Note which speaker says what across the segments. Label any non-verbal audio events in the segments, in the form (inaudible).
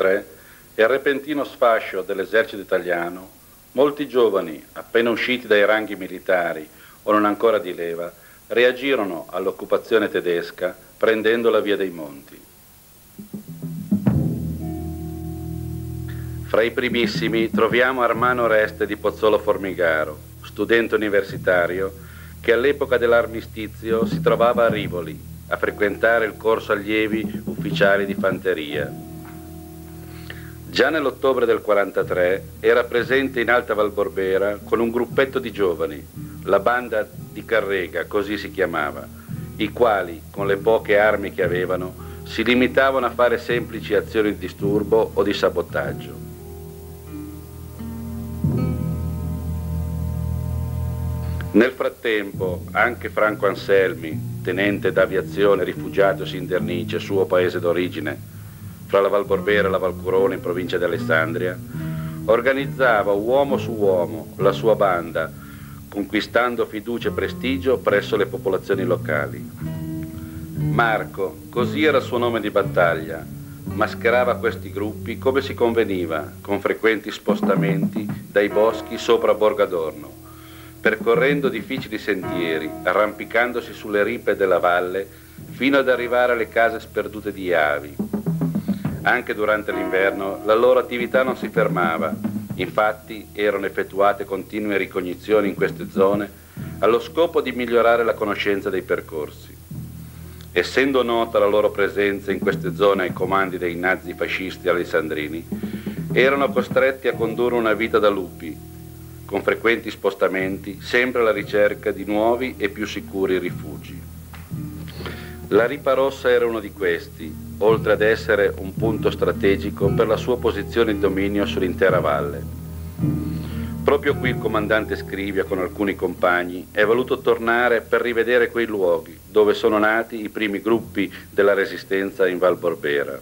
Speaker 1: 43 e al repentino sfascio dell'esercito italiano, molti giovani, appena usciti dai ranghi militari o non ancora di leva, reagirono all'occupazione tedesca prendendo la via dei monti. Fra i primissimi troviamo Armano Reste di Pozzolo Formigaro, studente universitario che all'epoca dell'armistizio si trovava a Rivoli a frequentare il corso allievi ufficiali di fanteria. Già nell'ottobre del 43 era presente in Alta Valborbera con un gruppetto di giovani, la banda di Carrega, così si chiamava, i quali, con le poche armi che avevano, si limitavano a fare semplici azioni di disturbo o di sabotaggio. Nel frattempo, anche Franco Anselmi, tenente d'aviazione rifugiatosi in Dernice, suo paese d'origine, fra la Valborbera e la Valcurone in provincia di Alessandria, organizzava uomo su uomo la sua banda, conquistando fiducia e prestigio presso le popolazioni locali. Marco, così era il suo nome di battaglia, mascherava questi gruppi come si conveniva, con frequenti spostamenti dai boschi sopra Borgadorno percorrendo difficili sentieri, arrampicandosi sulle ripe della valle fino ad arrivare alle case sperdute di avi. Anche durante l'inverno la loro attività non si fermava, infatti erano effettuate continue ricognizioni in queste zone allo scopo di migliorare la conoscenza dei percorsi. Essendo nota la loro presenza in queste zone ai comandi dei nazi fascisti alessandrini, erano costretti a condurre una vita da lupi con frequenti spostamenti, sempre alla ricerca di nuovi e più sicuri rifugi. La Ripa Rossa era uno di questi, oltre ad essere un punto strategico per la sua posizione di dominio sull'intera valle. Proprio qui il comandante Scrivia con alcuni compagni è voluto tornare per rivedere quei luoghi dove sono nati i primi gruppi della resistenza in Val Borbera.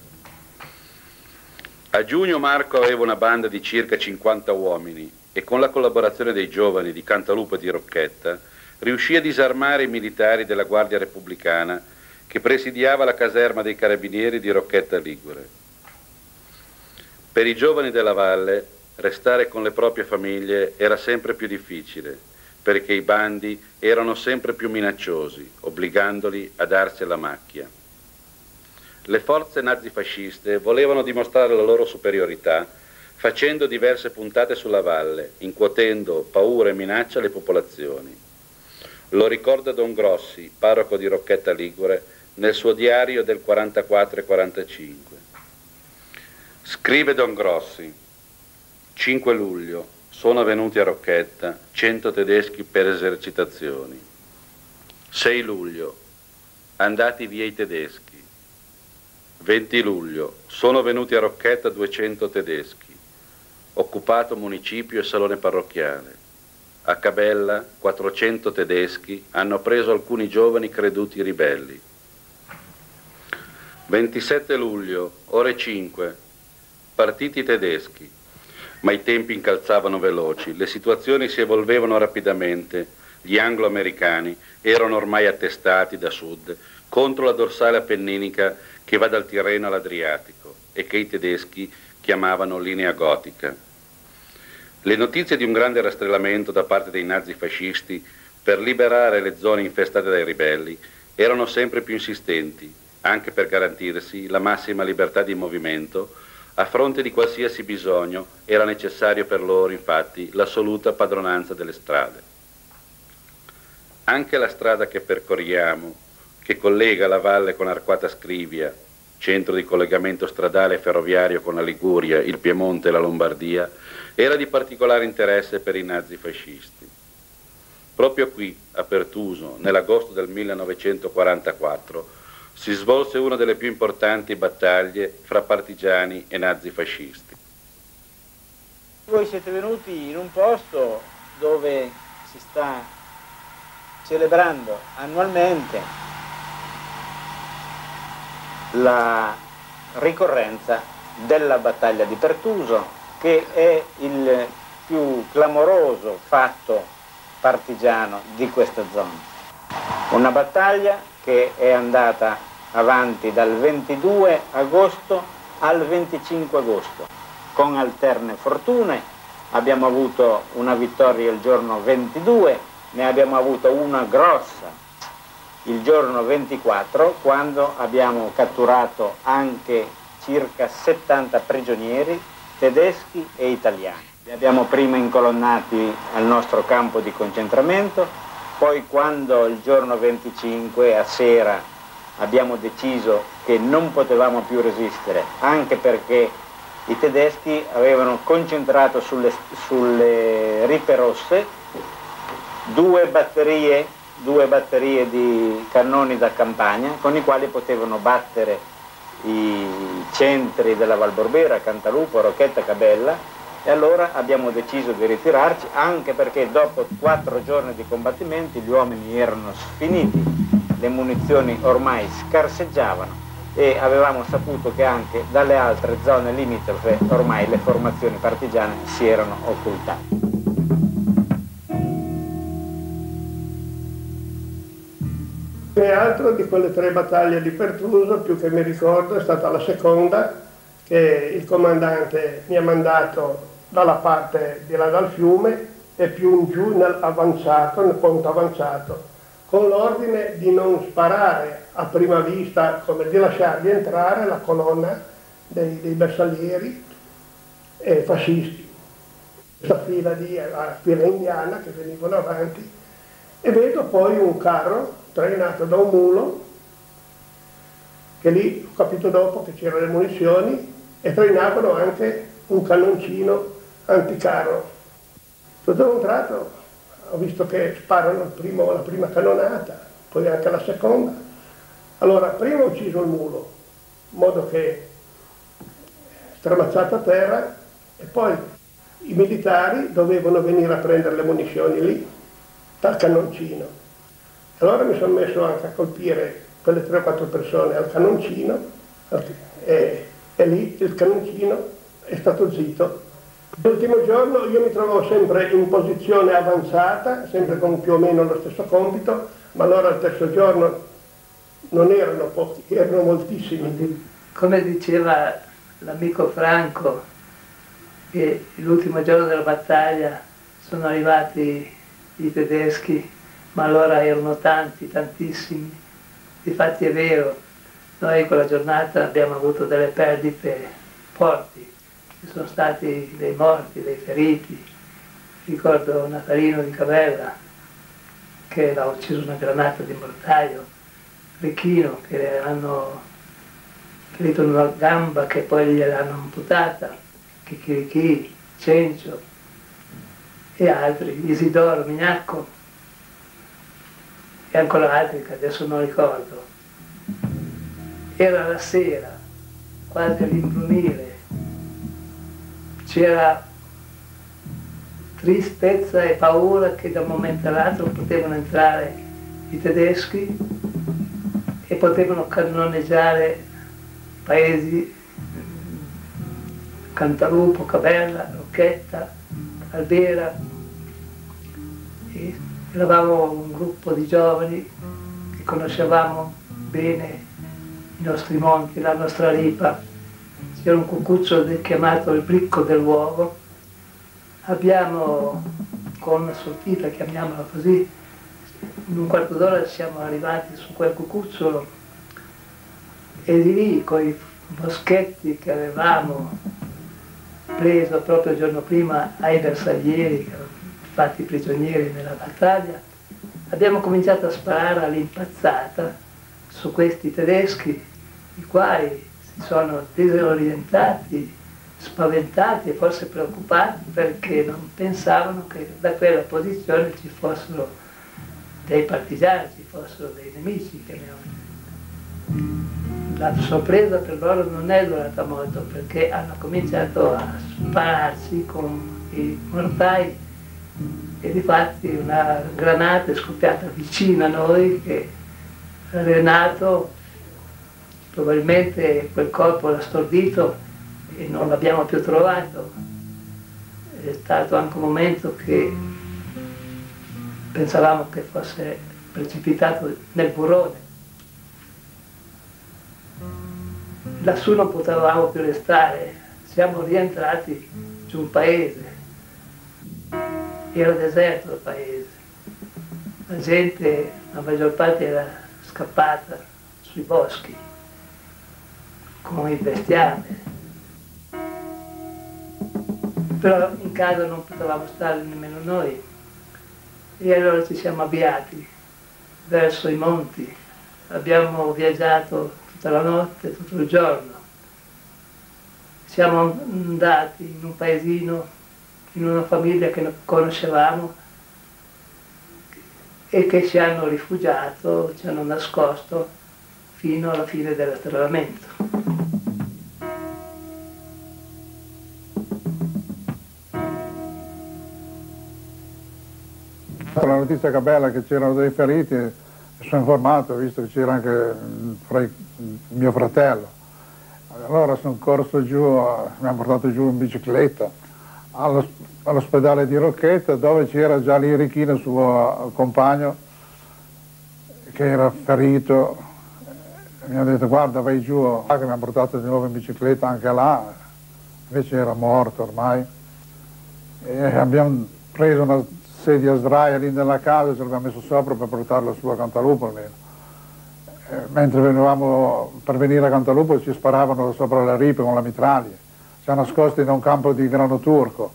Speaker 1: A giugno Marco aveva una banda di circa 50 uomini e con la collaborazione dei giovani di Cantalupo e di Rocchetta riuscì a disarmare i militari della Guardia Repubblicana che presidiava la caserma dei carabinieri di Rocchetta Ligure. Per i giovani della valle restare con le proprie famiglie era sempre più difficile perché i bandi erano sempre più minacciosi, obbligandoli a darsi alla macchia. Le forze nazifasciste volevano dimostrare la loro superiorità facendo diverse puntate sulla valle, incuotendo paura e minaccia alle popolazioni. Lo ricorda Don Grossi, parroco di Rocchetta Ligure, nel suo diario del 44 e 45. Scrive Don Grossi, 5 luglio, sono venuti a Rocchetta 100 tedeschi per esercitazioni. 6 luglio, andati via i tedeschi. 20 luglio, sono venuti a Rocchetta 200 tedeschi occupato municipio e salone parrocchiale. A Cabella 400 tedeschi hanno preso alcuni giovani creduti ribelli. 27 luglio, ore 5, partiti tedeschi, ma i tempi incalzavano veloci, le situazioni si evolvevano rapidamente, gli anglo-americani erano ormai attestati da sud contro la dorsale appenninica che va dal Tirreno all'Adriatico e che i tedeschi chiamavano linea gotica. Le notizie di un grande rastrellamento da parte dei nazifascisti per liberare le zone infestate dai ribelli erano sempre più insistenti, anche per garantirsi la massima libertà di movimento, a fronte di qualsiasi bisogno era necessario per loro infatti l'assoluta padronanza delle strade. Anche la strada che percorriamo, che collega la valle con Arquata Scrivia, centro di collegamento stradale e ferroviario con la Liguria, il Piemonte e la Lombardia, era di particolare interesse per i nazifascisti. Proprio qui, a Pertuso, nell'agosto del 1944, si svolse una delle più importanti battaglie fra partigiani e nazifascisti.
Speaker 2: Voi siete venuti in un posto dove si sta celebrando annualmente la ricorrenza della battaglia di Pertuso che è il più clamoroso fatto partigiano di questa zona. Una battaglia che è andata avanti dal 22 agosto al 25 agosto, con alterne fortune. Abbiamo avuto una vittoria il giorno 22, ne abbiamo avuto una grossa il giorno 24 quando abbiamo catturato anche circa 70 prigionieri tedeschi e italiani. Li abbiamo prima incolonnati al nostro campo di concentramento, poi quando il giorno 25 a sera abbiamo deciso che non potevamo più resistere, anche perché i tedeschi avevano concentrato sulle, sulle ripe rosse due batterie, due batterie di cannoni da campagna con i quali potevano battere i centri della Valborbera, Cantalupo, Rocchetta, Cabella e allora abbiamo deciso di ritirarci anche perché dopo quattro giorni di combattimenti gli uomini erano sfiniti, le munizioni ormai scarseggiavano e avevamo saputo che anche dalle altre zone limitrofe ormai le formazioni partigiane si erano occultate.
Speaker 3: E altro di quelle tre battaglie di Pertuso, più che mi ricordo, è stata la seconda, che il comandante mi ha mandato dalla parte di là dal fiume e più in giù nell'avanzato, nel ponte avanzato, con l'ordine di non sparare a prima vista, come di lasciargli entrare la colonna dei, dei bersaglieri e fascisti. Questa fila di la fila indiana che venivano avanti e vedo poi un carro trainato da un mulo che lì ho capito dopo che c'erano le munizioni e trainavano anche un cannoncino anticarro. Tutto un tratto ho visto che sparano primo, la prima cannonata, poi anche la seconda. Allora, prima ho ucciso il mulo, in modo che stramazzato a terra, e poi i militari dovevano venire a prendere le munizioni lì, dal cannoncino. Allora mi sono messo anche a colpire quelle 3 o 4 persone al cannoncino e, e lì il cannoncino è stato zitto L'ultimo giorno io mi trovavo sempre in posizione avanzata, sempre con più o meno lo stesso compito, ma allora il terzo giorno non erano pochi, erano moltissimi.
Speaker 4: Come diceva l'amico Franco, che l'ultimo giorno della battaglia sono arrivati i tedeschi, ma allora erano tanti, tantissimi. Difatti è vero, noi quella giornata abbiamo avuto delle perdite forti ci sono stati dei morti, dei feriti. Ricordo Natalino di Cavella che l'ha ucciso una granata di mortaio, Ricchino che hanno ferito una gamba che poi gliel'hanno amputata, Chicchirichì, Cencio e altri, Isidoro, Mignacco e ancora altri che adesso non ricordo. Era la sera, quasi all'imbrunire, c'era tristezza e paura che da un momento all'altro potevano entrare i tedeschi e potevano cannoneggiare paesi Cantalupo, Cabella, Rocchetta, Albera. E eravamo un gruppo di giovani che conoscevamo bene i nostri monti, la nostra ripa c'era un cucuccio chiamato il bricco dell'uovo, abbiamo con una sortita, chiamiamola così, in un quarto d'ora siamo arrivati su quel cucuzzolo e di lì con i boschetti che avevamo preso proprio il giorno prima ai bersaglieri, fatti prigionieri nella battaglia, abbiamo cominciato a sparare all'impazzata su questi tedeschi, i quali sono disorientati, spaventati e forse preoccupati perché non pensavano che da quella posizione ci fossero dei partigiani, ci fossero dei nemici. La sorpresa per loro non è durata molto perché hanno cominciato a spararsi con i mortai e di fatti una granata è scoppiata vicino a noi che Renato probabilmente quel corpo l'ha stordito e non l'abbiamo più trovato. È stato anche un momento che pensavamo che fosse precipitato nel burrone. lassù non potevamo più restare, siamo rientrati giù in paese, era deserto il paese, la gente, la maggior parte era scappata sui boschi con il bestiame. Però in casa non potevamo stare nemmeno noi e allora ci siamo avviati verso i monti. Abbiamo viaggiato tutta la notte, tutto il giorno. Siamo andati in un paesino, in una famiglia che non conoscevamo e che ci hanno rifugiato, ci hanno nascosto fino alla fine dell'astrellamento.
Speaker 5: Notizia Cabella che c'erano dei feriti, sono informato, visto che c'era anche il mio fratello. Allora sono corso giù, mi hanno portato giù in bicicletta all'ospedale di Rocchetta dove c'era già l'Irichino, il suo compagno, che era ferito. Mi hanno detto guarda vai giù, che mi hanno portato di nuovo in bicicletta anche là, invece era morto ormai. E abbiamo preso una sedia sdraia lì nella casa, ce l'abbiamo messo sopra per portarlo su a Cantalupo almeno. Eh, mentre venivamo per venire a Cantalupo ci sparavano sopra la ripe con la mitraglia, ci hanno nascosti in un campo di grano turco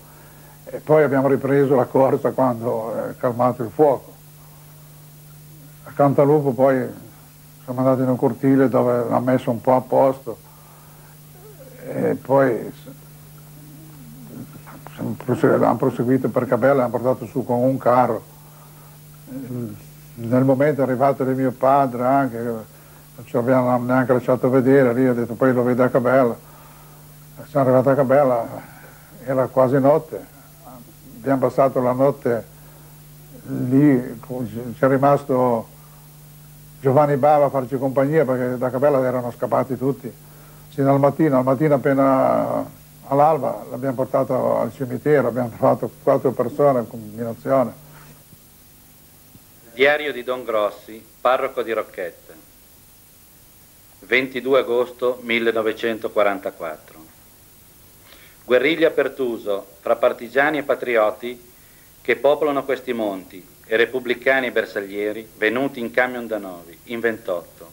Speaker 5: e poi abbiamo ripreso la corsa quando è calmato il fuoco. A Cantalupo poi siamo andati in un cortile dove l'hanno messo un po' a posto e poi hanno proseguito per Cabella e hanno portato su con un carro. Nel momento è arrivato di mio padre anche, non ci abbiamo neanche lasciato vedere, lì ho detto poi lo vedo a Cabella. Siamo arrivati a Cabella, era quasi notte, abbiamo passato la notte lì, c'è rimasto Giovanni Bava a farci compagnia perché da Cabella erano scappati tutti, sino al mattino, al mattino appena all'alba l'abbiamo portato al cimitero, abbiamo trovato quattro persone in combinazione.
Speaker 1: Diario di Don Grossi, parroco di Rocchette, 22 agosto 1944. Guerriglia Pertuso fra partigiani e patrioti che popolano questi monti e repubblicani e bersaglieri venuti in camion da Novi, in 28.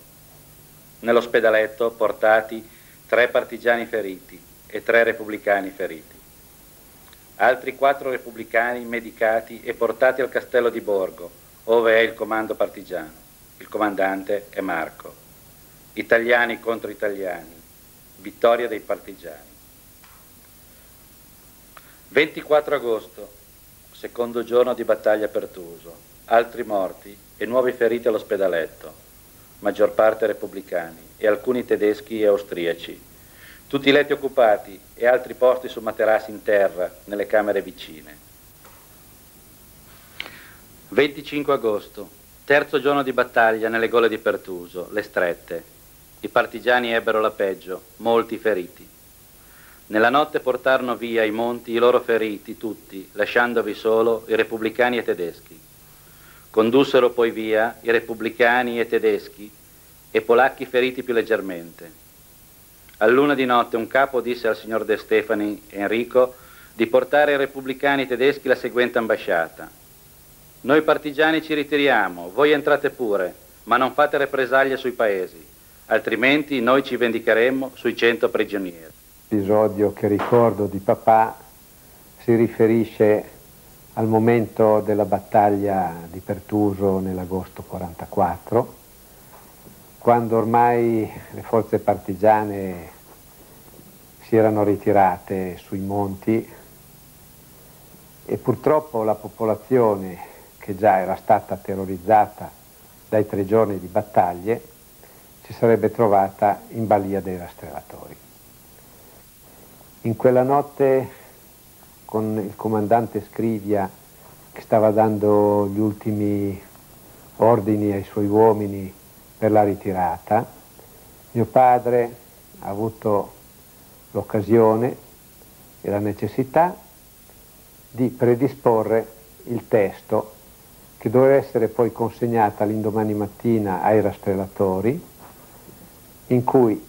Speaker 1: Nell'ospedaletto portati tre partigiani feriti, e tre repubblicani feriti. Altri quattro repubblicani medicati e portati al castello di Borgo, ove è il comando partigiano. Il comandante è Marco. Italiani contro italiani. Vittoria dei partigiani. 24 agosto, secondo giorno di battaglia per Tuso. Altri morti e nuovi feriti all'ospedaletto, maggior parte repubblicani e alcuni tedeschi e austriaci tutti i letti occupati e altri posti su materassi in terra nelle camere vicine. 25 agosto, terzo giorno di battaglia nelle gole di Pertuso, le strette. I partigiani ebbero la peggio, molti feriti. Nella notte portarono via i monti i loro feriti, tutti, lasciandovi solo i repubblicani e tedeschi. Condussero poi via i repubblicani e tedeschi e polacchi feriti più leggermente. A luna di notte un capo disse al signor De Stefani, Enrico, di portare ai repubblicani tedeschi la seguente ambasciata. Noi partigiani ci ritiriamo, voi entrate pure, ma non fate represaglie sui paesi, altrimenti noi ci vendicheremo sui cento prigionieri.
Speaker 6: L'episodio che ricordo di papà si riferisce al momento della battaglia di Pertuso nell'agosto 44, quando ormai le forze partigiane si erano ritirate sui monti e purtroppo la popolazione, che già era stata terrorizzata dai tre giorni di battaglie, si sarebbe trovata in balia dei rastrellatori. In quella notte, con il comandante Scrivia che stava dando gli ultimi ordini ai suoi uomini per la ritirata. Mio padre ha avuto l'occasione e la necessità di predisporre il testo che doveva essere poi consegnata l'indomani mattina ai rastrellatori, in cui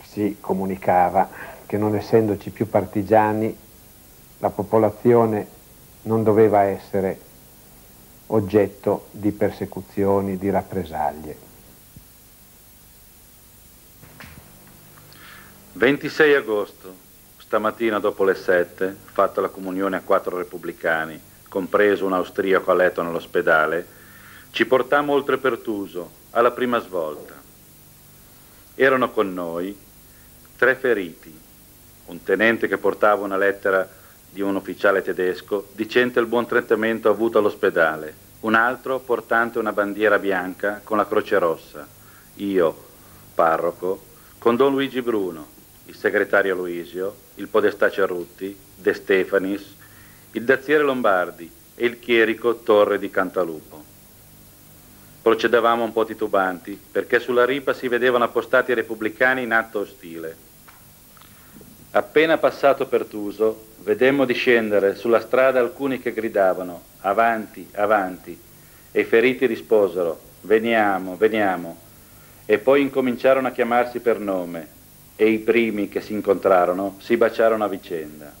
Speaker 6: si comunicava che non essendoci più partigiani la popolazione non doveva essere oggetto di persecuzioni, di rappresaglie.
Speaker 1: 26 agosto, stamattina dopo le 7, fatta la comunione a quattro repubblicani, compreso un austriaco a letto nell'ospedale, ci portammo oltre Pertuso, alla prima svolta. Erano con noi tre feriti, un tenente che portava una lettera di un ufficiale tedesco dicente il buon trattamento avuto all'ospedale, un altro portante una bandiera bianca con la croce rossa, io, parroco, con Don Luigi Bruno, il segretario Luisio, il podestà Cerrutti, De Stefanis, il dazziere Lombardi e il chierico Torre di Cantalupo. Procedevamo un po' titubanti perché sulla ripa si vedevano appostati i repubblicani in atto ostile. Appena passato Pertuso, vedemmo discendere sulla strada alcuni che gridavano avanti, avanti, e i feriti risposero veniamo, veniamo, e poi incominciarono a chiamarsi per nome, e i primi che si incontrarono si baciarono a vicenda.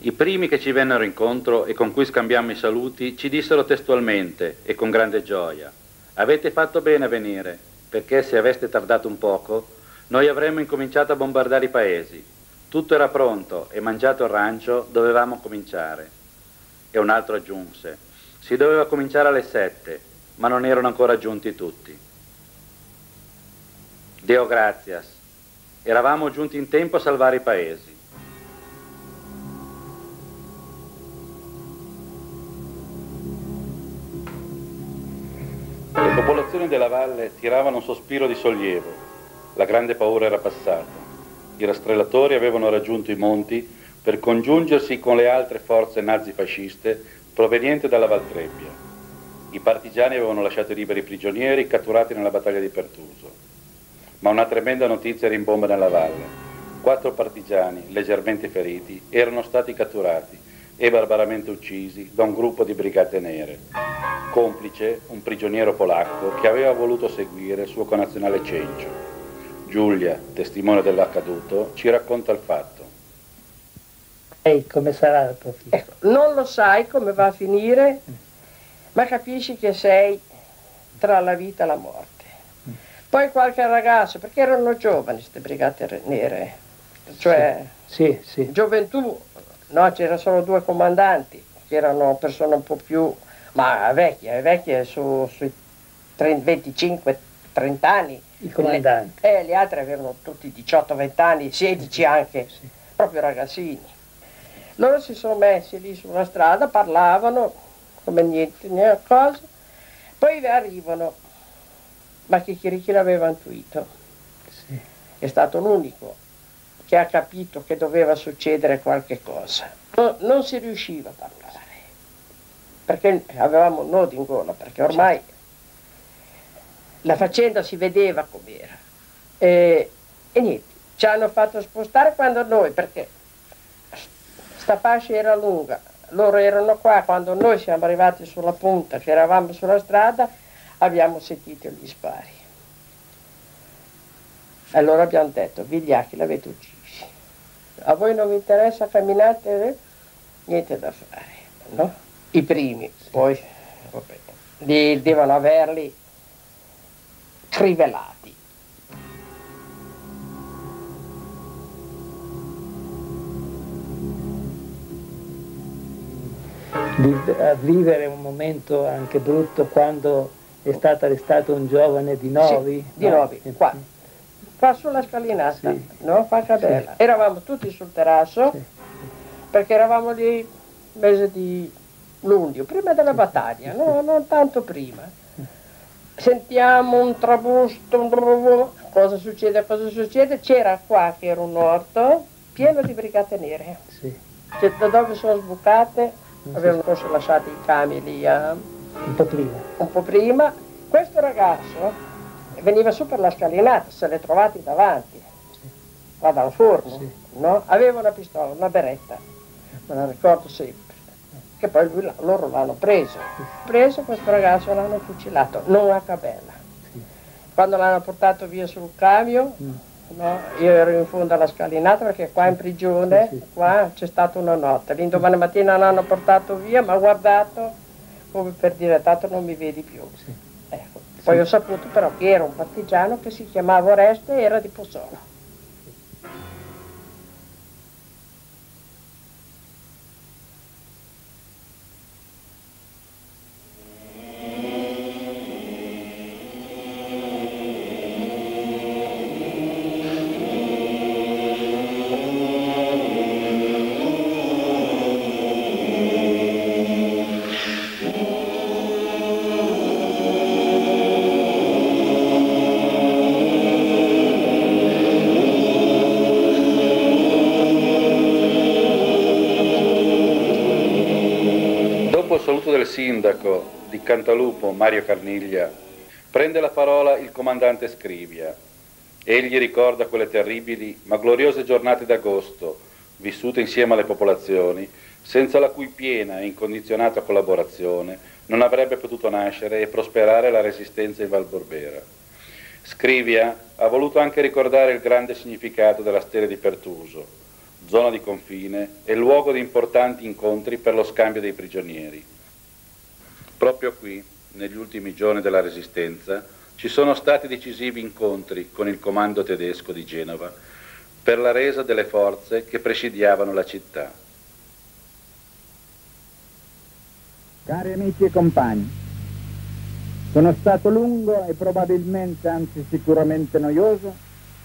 Speaker 1: I primi che ci vennero incontro e con cui scambiammo i saluti ci dissero testualmente e con grande gioia, avete fatto bene a venire, perché se aveste tardato un poco, noi avremmo incominciato a bombardare i paesi. Tutto era pronto e mangiato il rancio dovevamo cominciare. E un altro aggiunse, si doveva cominciare alle sette, ma non erano ancora giunti tutti. Deo gratias, eravamo giunti in tempo a salvare i paesi. Le popolazioni della valle tiravano un sospiro di sollievo la grande paura era passata. I rastrellatori avevano raggiunto i monti per congiungersi con le altre forze nazifasciste provenienti dalla Valtrebbia. I partigiani avevano lasciato liberi i prigionieri catturati nella battaglia di Pertuso. Ma una tremenda notizia rimbomba nella valle. Quattro partigiani, leggermente feriti, erano stati catturati e barbaramente uccisi da un gruppo di brigate nere. Complice un prigioniero polacco che aveva voluto seguire il suo connazionale Cencio. Giulia, testimone dell'accaduto, ci racconta il fatto.
Speaker 4: Ehi, come sarà il tuo figlio?
Speaker 7: Ecco, non lo sai come va a finire, ma capisci che sei tra la vita e la morte. Poi qualche ragazzo, perché erano giovani queste brigate nere, cioè
Speaker 4: sì, sì, sì.
Speaker 7: gioventù, no, c'erano solo due comandanti, che erano persone un po' più, ma vecchie, vecchie su, sui 25-30 anni
Speaker 4: il comandante.
Speaker 7: Le, eh, gli altri avevano tutti 18-20 anni, 16 anche, sì. proprio ragazzini. Loro si sono messi lì sulla strada, parlavano come niente, niente cosa, poi arrivano, ma Chicchirichi l'aveva intuito. Sì. È stato l'unico che ha capito che doveva succedere qualche cosa. No, non si riusciva a parlare, perché avevamo un nodo in gola, perché ormai... Certo la faccenda si vedeva com'era. E, e niente, ci hanno fatto spostare quando noi, perché sta fascia era lunga, loro erano qua, quando noi siamo arrivati sulla punta, che eravamo sulla strada, abbiamo sentito gli spari. Allora abbiamo detto, vigliacchi l'avete uccisi. A voi non vi interessa, camminate, eh? niente da fare, no? I primi, poi, vabbè, li devono averli crivellati.
Speaker 4: a vivere un momento anche brutto quando è stato arrestato un giovane di Novi.
Speaker 7: Sì, di Novi, qua, qua sulla scalinata, sì. no? Qua Cadella. Sì. Eravamo tutti sul terrazzo perché eravamo lì mese di luglio, prima della battaglia, no? non tanto prima sentiamo un trabusto, un cosa succede, cosa succede, c'era qua che era un orto pieno di brigate nere. Cioè, da dove sono sbucate, avevano forse lasciato i cami lì a...
Speaker 4: un po' prima.
Speaker 7: Un po' prima. Questo ragazzo veniva su per la scalinata, se l'è trovati davanti, sì. qua dal forno, sì. no? Aveva una pistola, una beretta, me la ricordo sempre che poi lui, loro l'hanno preso. Preso questo ragazzo l'hanno fucilato, non a Cabella. quando l'hanno portato via sul camion, mm. no? io ero in fondo alla scalinata perché qua in prigione, sì, sì. qua c'è stata una notte, l'indomani mattina l'hanno portato via, ma guardato come per dire tanto non mi vedi più. Sì. Ecco. Poi ho saputo però che era un partigiano che si chiamava Oreste e era di Pozzola.
Speaker 1: Sindaco di Cantalupo, Mario Carniglia, prende la parola il comandante Scrivia. Egli ricorda quelle terribili ma gloriose giornate d'agosto, vissute insieme alle popolazioni, senza la cui piena e incondizionata collaborazione non avrebbe potuto nascere e prosperare la resistenza in Val Borbera. Scrivia ha voluto anche ricordare il grande significato della stele di Pertuso, zona di confine e luogo di importanti incontri per lo scambio dei prigionieri. Proprio qui, negli ultimi giorni della Resistenza, ci sono stati decisivi incontri con il comando tedesco di Genova per la resa delle forze che presidiavano la città.
Speaker 8: Cari amici e compagni, sono stato lungo e probabilmente, anzi sicuramente noioso,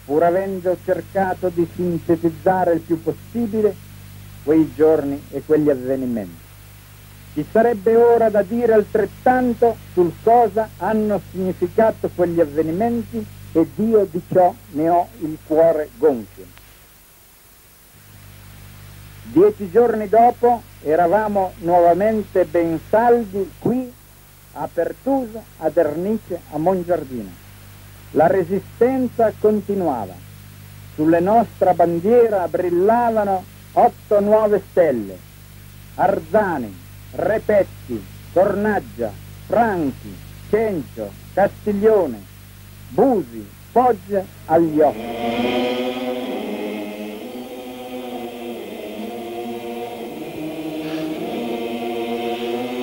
Speaker 8: pur avendo cercato di sintetizzare il più possibile quei giorni e quegli avvenimenti. Ci sarebbe ora da dire altrettanto sul cosa hanno significato quegli avvenimenti ed io di ciò ne ho il cuore gonfio. Dieci giorni dopo eravamo nuovamente ben saldi qui a Pertuso, a Dernice, a Mongiardino. La resistenza continuava. Sulle nostre bandiere brillavano otto nuove stelle. Arzani, Repetti, Cornaggia, Franchi, Cencio, Castiglione, Busi, Foggia agli occhi.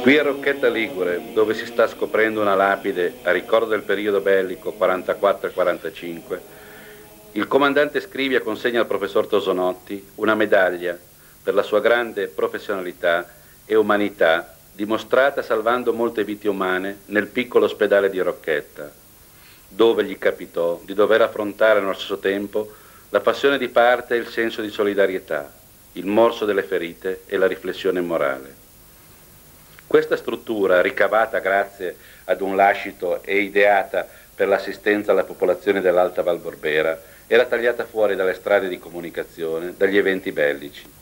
Speaker 1: Qui a Rocchetta Ligure, dove si sta scoprendo una lapide a ricordo del periodo bellico 44-45, il comandante Scrivia consegna al professor Tosonotti una medaglia per la sua grande professionalità e umanità dimostrata salvando molte vite umane nel piccolo ospedale di Rocchetta, dove gli capitò di dover affrontare nello stesso tempo la passione di parte e il senso di solidarietà, il morso delle ferite e la riflessione morale. Questa struttura, ricavata grazie ad un lascito e ideata per l'assistenza alla popolazione dell'Alta Val Borbera, era tagliata fuori dalle strade di comunicazione, dagli eventi bellici.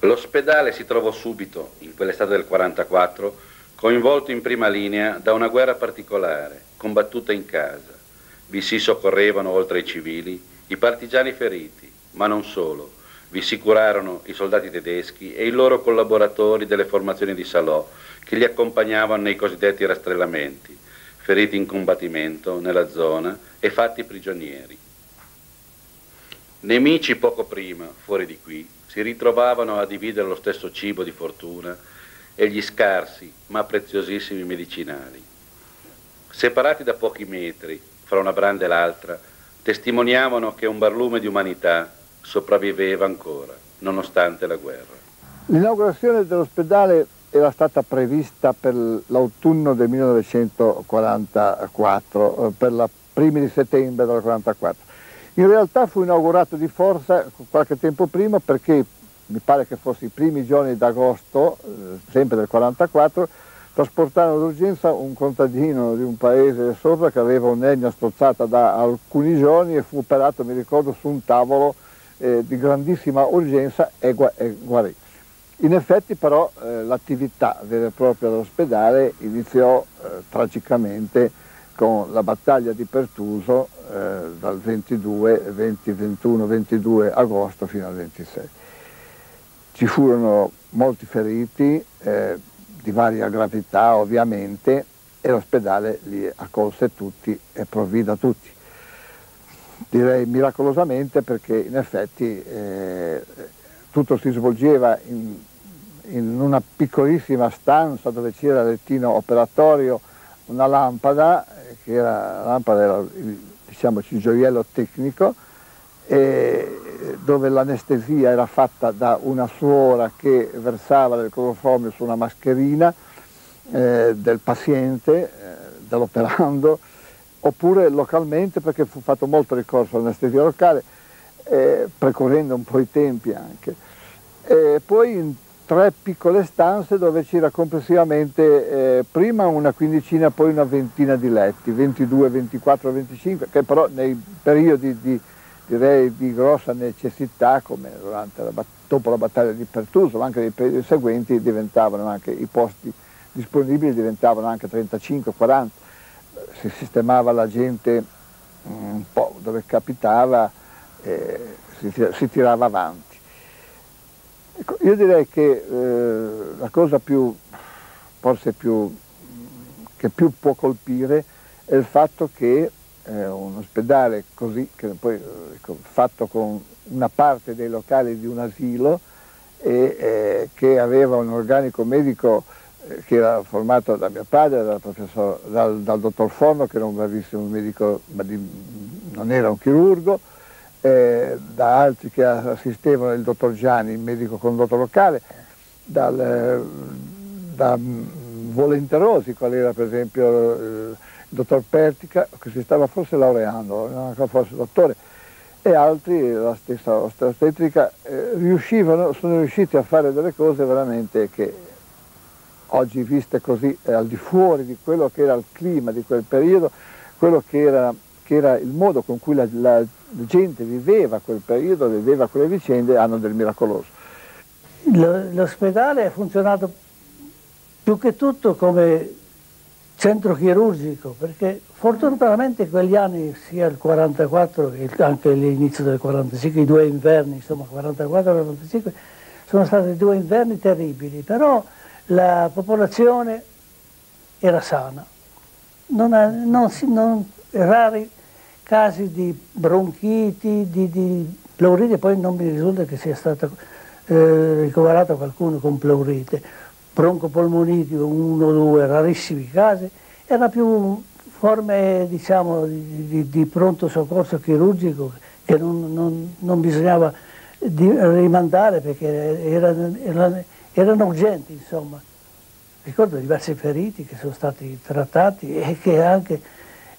Speaker 1: L'ospedale si trovò subito, in quell'estate del 44, coinvolto in prima linea da una guerra particolare, combattuta in casa. Vi si soccorrevano, oltre ai civili, i partigiani feriti, ma non solo. Vi si curarono i soldati tedeschi e i loro collaboratori delle formazioni di Salò, che li accompagnavano nei cosiddetti rastrellamenti, feriti in combattimento nella zona e fatti prigionieri. Nemici poco prima, fuori di qui, si ritrovavano a dividere lo stesso cibo di fortuna e gli scarsi ma preziosissimi medicinali. Separati da pochi metri, fra una branda e l'altra, testimoniavano che un barlume di umanità sopravviveva ancora, nonostante la guerra.
Speaker 9: L'inaugurazione dell'ospedale era stata prevista per l'autunno del 1944, eh, per la primi di settembre del 1944. In realtà fu inaugurato di forza qualche tempo prima perché mi pare che fosse i primi giorni d'agosto, eh, sempre del 44, trasportarono d'urgenza un contadino di un paese sopra che aveva un'egna strozzata da alcuni giorni e fu operato, mi ricordo, su un tavolo eh, di grandissima urgenza e, gua e guarì. In effetti però eh, l'attività vera e propria dell'ospedale iniziò eh, tragicamente con la battaglia di Pertuso eh, dal 22, 20, 21, 22 agosto fino al 26. Ci furono molti feriti, eh, di varia gravità ovviamente, e l'ospedale li accolse tutti e provvì da tutti. Direi miracolosamente perché in effetti eh, tutto si svolgeva in, in una piccolissima stanza dove c'era il lettino operatorio, una lampada, eh, che era, la lampada era il, diciamo, il gioiello tecnico, dove l'anestesia era fatta da una suora che versava del cloroformio su una mascherina eh, del paziente, eh, dell'operando, oppure localmente perché fu fatto molto ricorso all'anestesia locale, eh, precorrendo un po' i tempi anche. E poi tre piccole stanze dove c'era complessivamente eh, prima una quindicina, poi una ventina di letti, 22, 24, 25, che però nei periodi di, direi, di grossa necessità, come la, dopo la battaglia di Pertuso, ma anche nei periodi seguenti, diventavano anche i posti disponibili, diventavano anche 35, 40, si sistemava la gente un po' dove capitava, eh, si, si tirava avanti. Ecco, io direi che eh, la cosa più, forse più, che più può colpire è il fatto che eh, un ospedale così, poi, ecco, fatto con una parte dei locali di un asilo e eh, che aveva un organico medico eh, che era formato da mio padre, dal, dal, dal dottor Forno che era un bravissimo medico, ma di, non era un chirurgo, eh, da altri che assistevano il dottor Gianni, il medico condotto locale, dal, eh, da mm, volenterosi, qual era per esempio eh, il dottor Pertica, che si stava forse laureando, forse dottore, e altri, la stessa ostetrica, eh, sono riusciti a fare delle cose veramente che oggi viste così eh, al di fuori di quello che era il clima di quel periodo, quello che era, che era il modo con cui la, la gente viveva quel periodo, viveva quelle vicende, hanno del miracoloso.
Speaker 10: L'ospedale ha funzionato più che tutto come centro chirurgico, perché fortunatamente quegli anni, sia il 44 che anche l'inizio del 45, i due inverni, insomma 44 e 45, sono stati due inverni terribili, però la popolazione era sana, non, non, non, rari casi di bronchiti, di, di pleurite, poi non mi risulta che sia stato eh, ricoverato qualcuno con pleurite, broncopolmoniti, uno o due, rarissimi casi, era più forme diciamo, di, di, di, pronto soccorso chirurgico che non, non, non bisognava rimandare perché erano, erano, erano urgenti insomma. Ricordo diversi feriti che sono stati trattati e che anche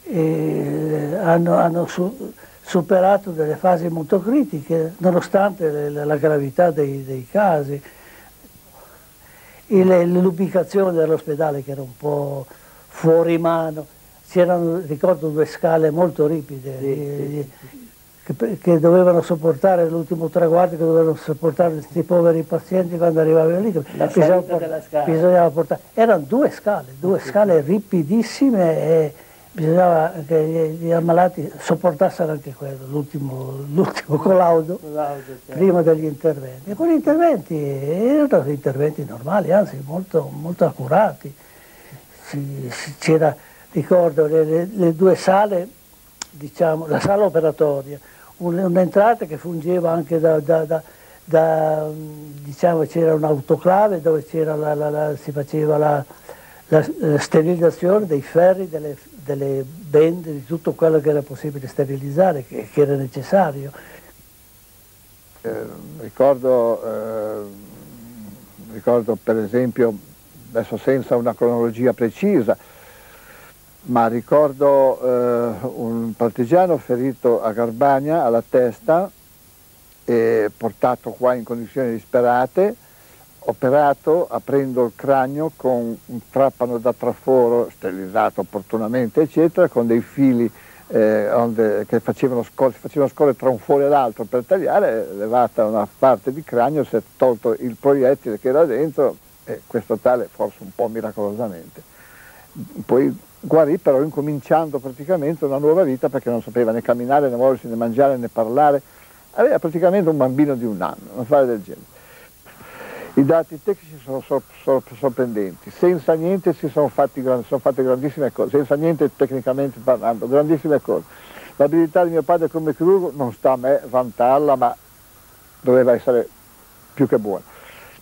Speaker 10: eh, hanno, hanno su, superato delle fasi molto critiche nonostante le, la gravità dei, dei casi. L'ubicazione dell'ospedale che era un po' fuori mano, c'erano, ricordo, due scale molto ripide sì, eh, sì, che, che, dovevano sopportare l'ultimo traguardo, che dovevano sopportare questi poveri pazienti quando arrivavano lì. Bisognava, bisognava portare. Erano due scale, due scale ripidissime e bisognava che gli ammalati sopportassero anche quello, l'ultimo, collaudo, certo. prima degli interventi. E quegli interventi erano interventi normali, anzi molto, molto accurati. C'era, ricordo, le, le, due sale, diciamo, la sala operatoria, un'entrata che fungeva anche da, da, da, da diciamo, c'era un'autoclave dove la, la, si faceva la, sterilizzazione dei ferri, delle, delle bende, di tutto quello che era possibile sterilizzare, che, che era necessario.
Speaker 9: Eh, ricordo, eh, ricordo per esempio, adesso senza una cronologia precisa, ma ricordo eh, un partigiano ferito a Garbagna alla testa e portato qua in condizioni disperate operato aprendo il cranio con un trapano da traforo sterilizzato opportunamente eccetera con dei fili eh, onde, che facevano scorre, facevano scorrere tra un fuori e l'altro per tagliare, levata una parte di cranio, si è tolto il proiettile che era dentro e questo tale forse un po' miracolosamente. Poi guarì però incominciando praticamente una nuova vita perché non sapeva né camminare né muoversi né mangiare né parlare, aveva praticamente un bambino di un anno, un affare del genere. I dati tecnici sono sorprendenti, senza niente si sono, fatti, sono fatte grandissime cose, senza niente tecnicamente parlando, grandissime cose. L'abilità di mio padre come chirurgo non sta a me vantarla, ma doveva essere più che buona,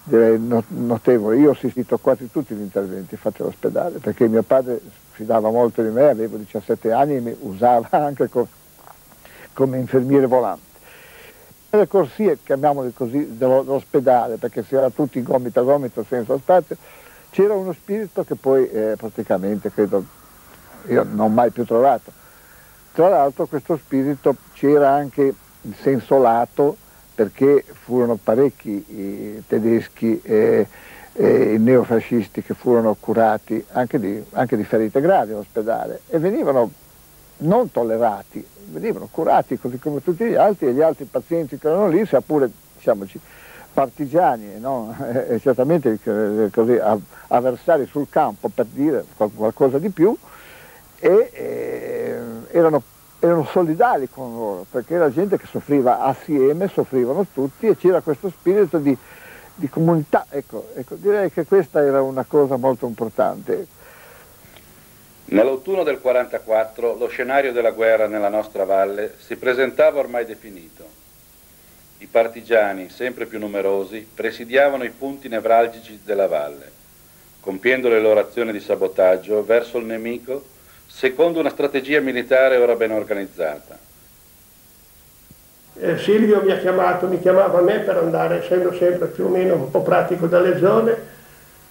Speaker 9: direi notevole. Io ho assistito quasi tutti gli interventi fatti all'ospedale, perché mio padre fidava molto di me, avevo 17 anni e mi usava (laughs) anche come infermiere volante. Nelle corsie, chiamiamole così, dell'ospedale, perché si era tutti gomito a gomito senza spazio, c'era uno spirito che poi eh, praticamente credo io non ho mai più trovato. Tra l'altro questo spirito c'era anche in senso lato perché furono parecchi i tedeschi e, e i neofascisti che furono curati anche di, anche di ferite gravi all'ospedale e venivano non tollerati, venivano curati così come tutti gli altri e gli altri pazienti che erano lì, sia pure diciamoci, partigiani, no? (laughs) e certamente così, avversari sul campo per dire qualcosa di più, e, e erano, erano, solidali con loro, perché era gente che soffriva assieme, soffrivano tutti e c'era questo spirito di, di comunità. Ecco, ecco, direi che questa era una cosa molto importante.
Speaker 1: Nell'autunno del 44 lo scenario della guerra nella nostra valle si presentava ormai definito. I partigiani, sempre più numerosi, presidiavano i punti nevralgici della valle, compiendo le loro azioni di sabotaggio verso il nemico secondo una strategia militare ora ben organizzata.
Speaker 3: Eh, Silvio mi ha chiamato, mi chiamava a me per andare, essendo sempre più o meno un po' pratico dalle zone,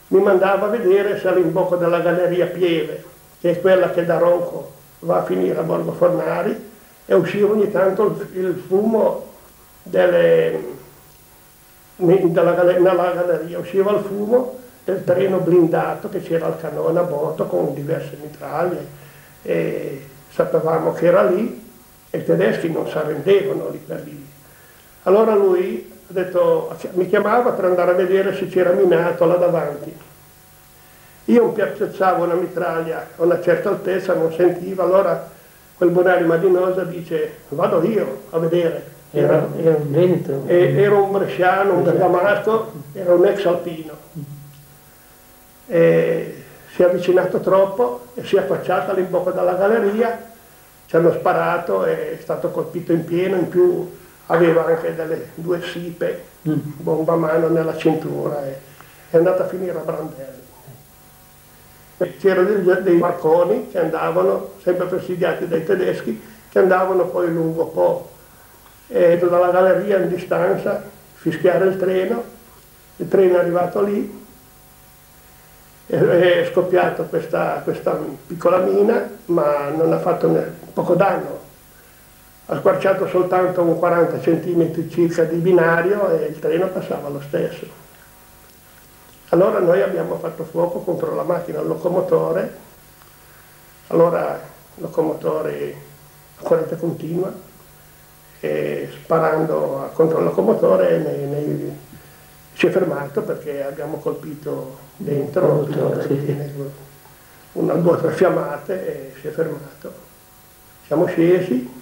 Speaker 3: mi mandava a vedere se all'imbocco della galleria Pieve che è quella che da Ronco va a finire a Borgo Fornari, e usciva ogni tanto il, fumo delle, della, nella galleria, usciva il fumo del treno blindato che c'era il cannone a bordo con diverse mitraglie e sapevamo che era lì e i tedeschi non si arrendevano lì per lì. Allora lui detto, mi chiamava per andare a vedere se c'era minato là davanti io piazzavo una mitraglia a una certa altezza, non sentiva, allora quel buonanima di Nosa dice vado io a vedere.
Speaker 4: Era, era un veneto.
Speaker 3: era un bresciano, un bergamasco, era un ex alpino. E si è avvicinato troppo e si è affacciato all'imbocco della galleria, ci hanno sparato, è stato colpito in pieno, in più aveva anche delle due sipe, mm. bomba a mano nella cintura e è andato a finire a Brandelli c'erano dei marconi che andavano, sempre presidiati dai tedeschi, che andavano poi lungo Po e dalla galleria in distanza fischiare il treno, il treno è arrivato lì, è scoppiata questa, questa piccola mina, ma non ha fatto poco danno, ha squarciato soltanto un 40 cm circa di binario e il treno passava lo stesso. Allora noi abbiamo fatto fuoco contro la macchina, il locomotore, allora il locomotore a corrente continua, e sparando contro il locomotore nei, nei, si è fermato perché abbiamo colpito dentro una, due o tre fiammate e si è fermato. Siamo scesi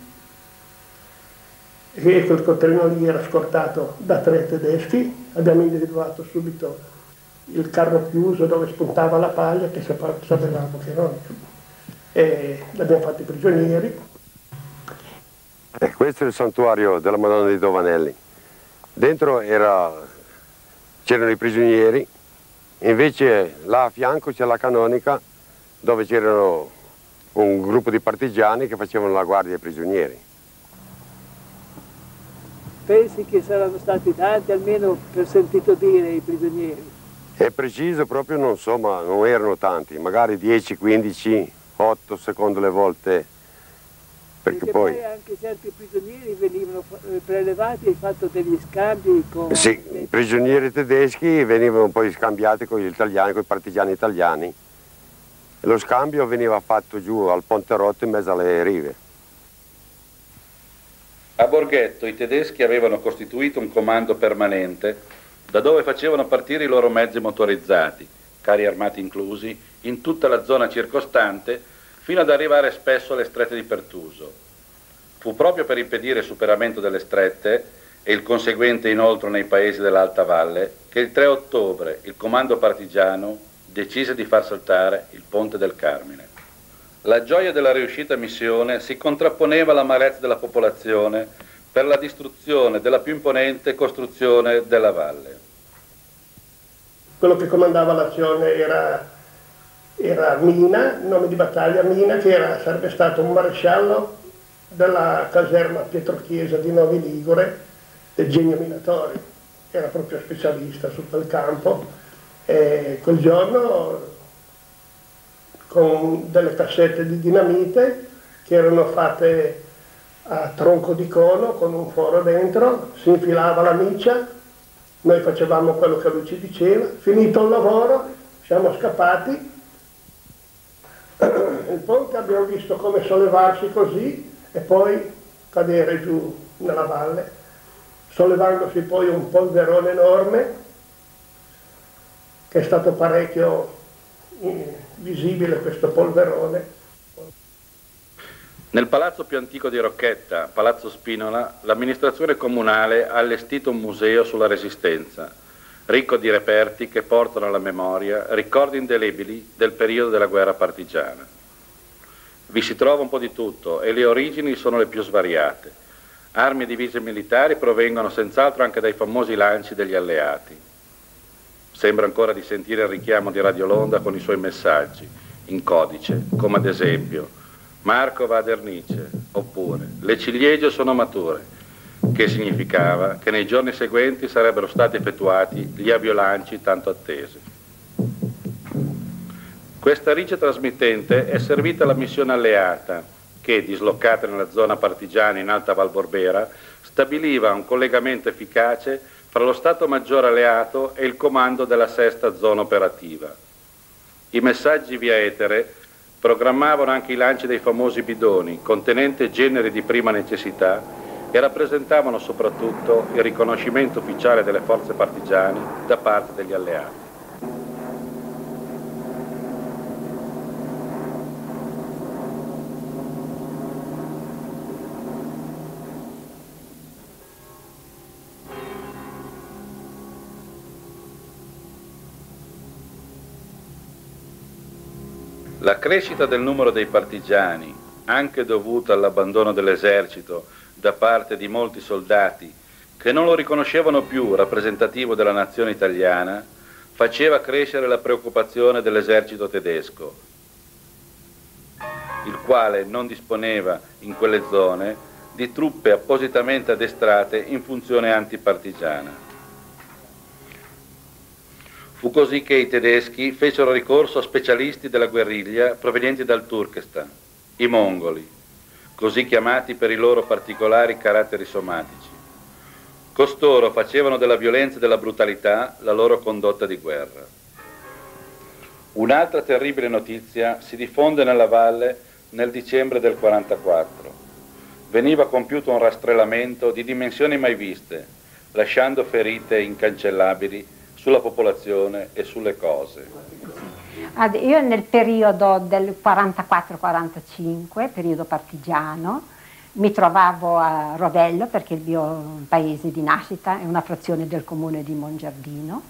Speaker 3: e quel treno lì era scortato da tre tedeschi, abbiamo individuato subito il carro chiuso dove spuntava la paglia che sapevamo che erano e l'abbiamo fatti prigionieri.
Speaker 11: Eh, questo è il santuario della Madonna di Dovanelli. Dentro c'erano i prigionieri, invece là a fianco c'è la canonica dove c'erano un gruppo di partigiani che facevano la guardia ai prigionieri.
Speaker 4: Pensi che saranno stati tanti, almeno per sentito dire, i prigionieri?
Speaker 11: È preciso proprio non so, ma non erano tanti, magari 10, 15, 8 secondo le volte.
Speaker 4: Perché, perché poi... poi... anche certi prigionieri venivano eh, prelevati e fatto degli scambi con...
Speaker 11: Sì, i prigionieri tedeschi venivano poi scambiati con gli italiani, con i partigiani italiani. E lo scambio veniva fatto giù al Ponte Rotto in mezzo alle rive.
Speaker 1: A Borghetto i tedeschi avevano costituito un comando permanente da dove facevano partire i loro mezzi motorizzati, carri armati inclusi, in tutta la zona circostante, fino ad arrivare spesso alle strette di Pertuso. Fu proprio per impedire il superamento delle strette e il conseguente inoltre nei paesi dell'Alta Valle, che il 3 ottobre il comando partigiano decise di far saltare il ponte del Carmine. La gioia della riuscita missione si contrapponeva all'amarezza della popolazione per la distruzione della più imponente costruzione della valle.
Speaker 3: Quello che comandava l'azione era, era Mina, nome di battaglia Mina, che era, sarebbe stato un maresciallo della caserma Pietro Chiesa di Novi Ligure, del genio minatorio, era proprio specialista su quel campo e quel giorno con delle cassette di dinamite che erano fatte a tronco di cono con un foro dentro, si infilava la miccia, noi facevamo quello che lui ci diceva, finito il lavoro siamo scappati, (clears throat) il ponte abbiamo visto come sollevarsi così e poi cadere giù nella valle sollevandosi poi un polverone enorme che è stato parecchio eh, visibile questo polverone.
Speaker 1: Nel palazzo più antico di Rocchetta, Palazzo Spinola, l'amministrazione comunale ha allestito un museo sulla Resistenza, ricco di reperti che portano alla memoria ricordi indelebili del periodo della guerra partigiana. Vi si trova un po' di tutto e le origini sono le più svariate Armi e divise militari provengono senz'altro anche dai famosi lanci degli alleati. Sembra ancora di sentire il richiamo di Radio Londa con i suoi messaggi, in codice, come ad esempio Marco va a Dernice, oppure Le ciliegie sono mature, che significava che nei giorni seguenti sarebbero stati effettuati gli aviolanci tanto attesi. Questa rice trasmittente è servita alla missione alleata che, dislocata nella zona partigiana in Alta Valborbera, stabiliva un collegamento efficace fra lo Stato Maggiore alleato e il comando della sesta zona operativa. I messaggi via etere programmavano anche i lanci dei famosi bidoni, contenenti generi di prima necessità, e rappresentavano soprattutto il riconoscimento ufficiale delle forze partigiane da parte degli alleati. La crescita del numero dei partigiani, anche dovuta all'abbandono dell'esercito da parte di molti soldati che non lo riconoscevano più rappresentativo della nazione italiana, faceva crescere la preoccupazione dell'esercito tedesco, il quale non disponeva in quelle zone di truppe appositamente addestrate in funzione antipartigiana. Fu così che i tedeschi fecero ricorso a specialisti della guerriglia provenienti dal Turkestan, i mongoli, così chiamati per i loro particolari caratteri somatici. Costoro facevano della violenza e della brutalità la loro condotta di guerra. Un'altra terribile notizia si diffonde nella valle nel dicembre del 44. Veniva compiuto un rastrellamento di dimensioni mai viste, lasciando ferite incancellabili sulla popolazione e sulle cose.
Speaker 12: Io nel periodo del 44-45, periodo partigiano, mi trovavo a Rovello perché il mio paese di nascita è una frazione del comune di Mongiardino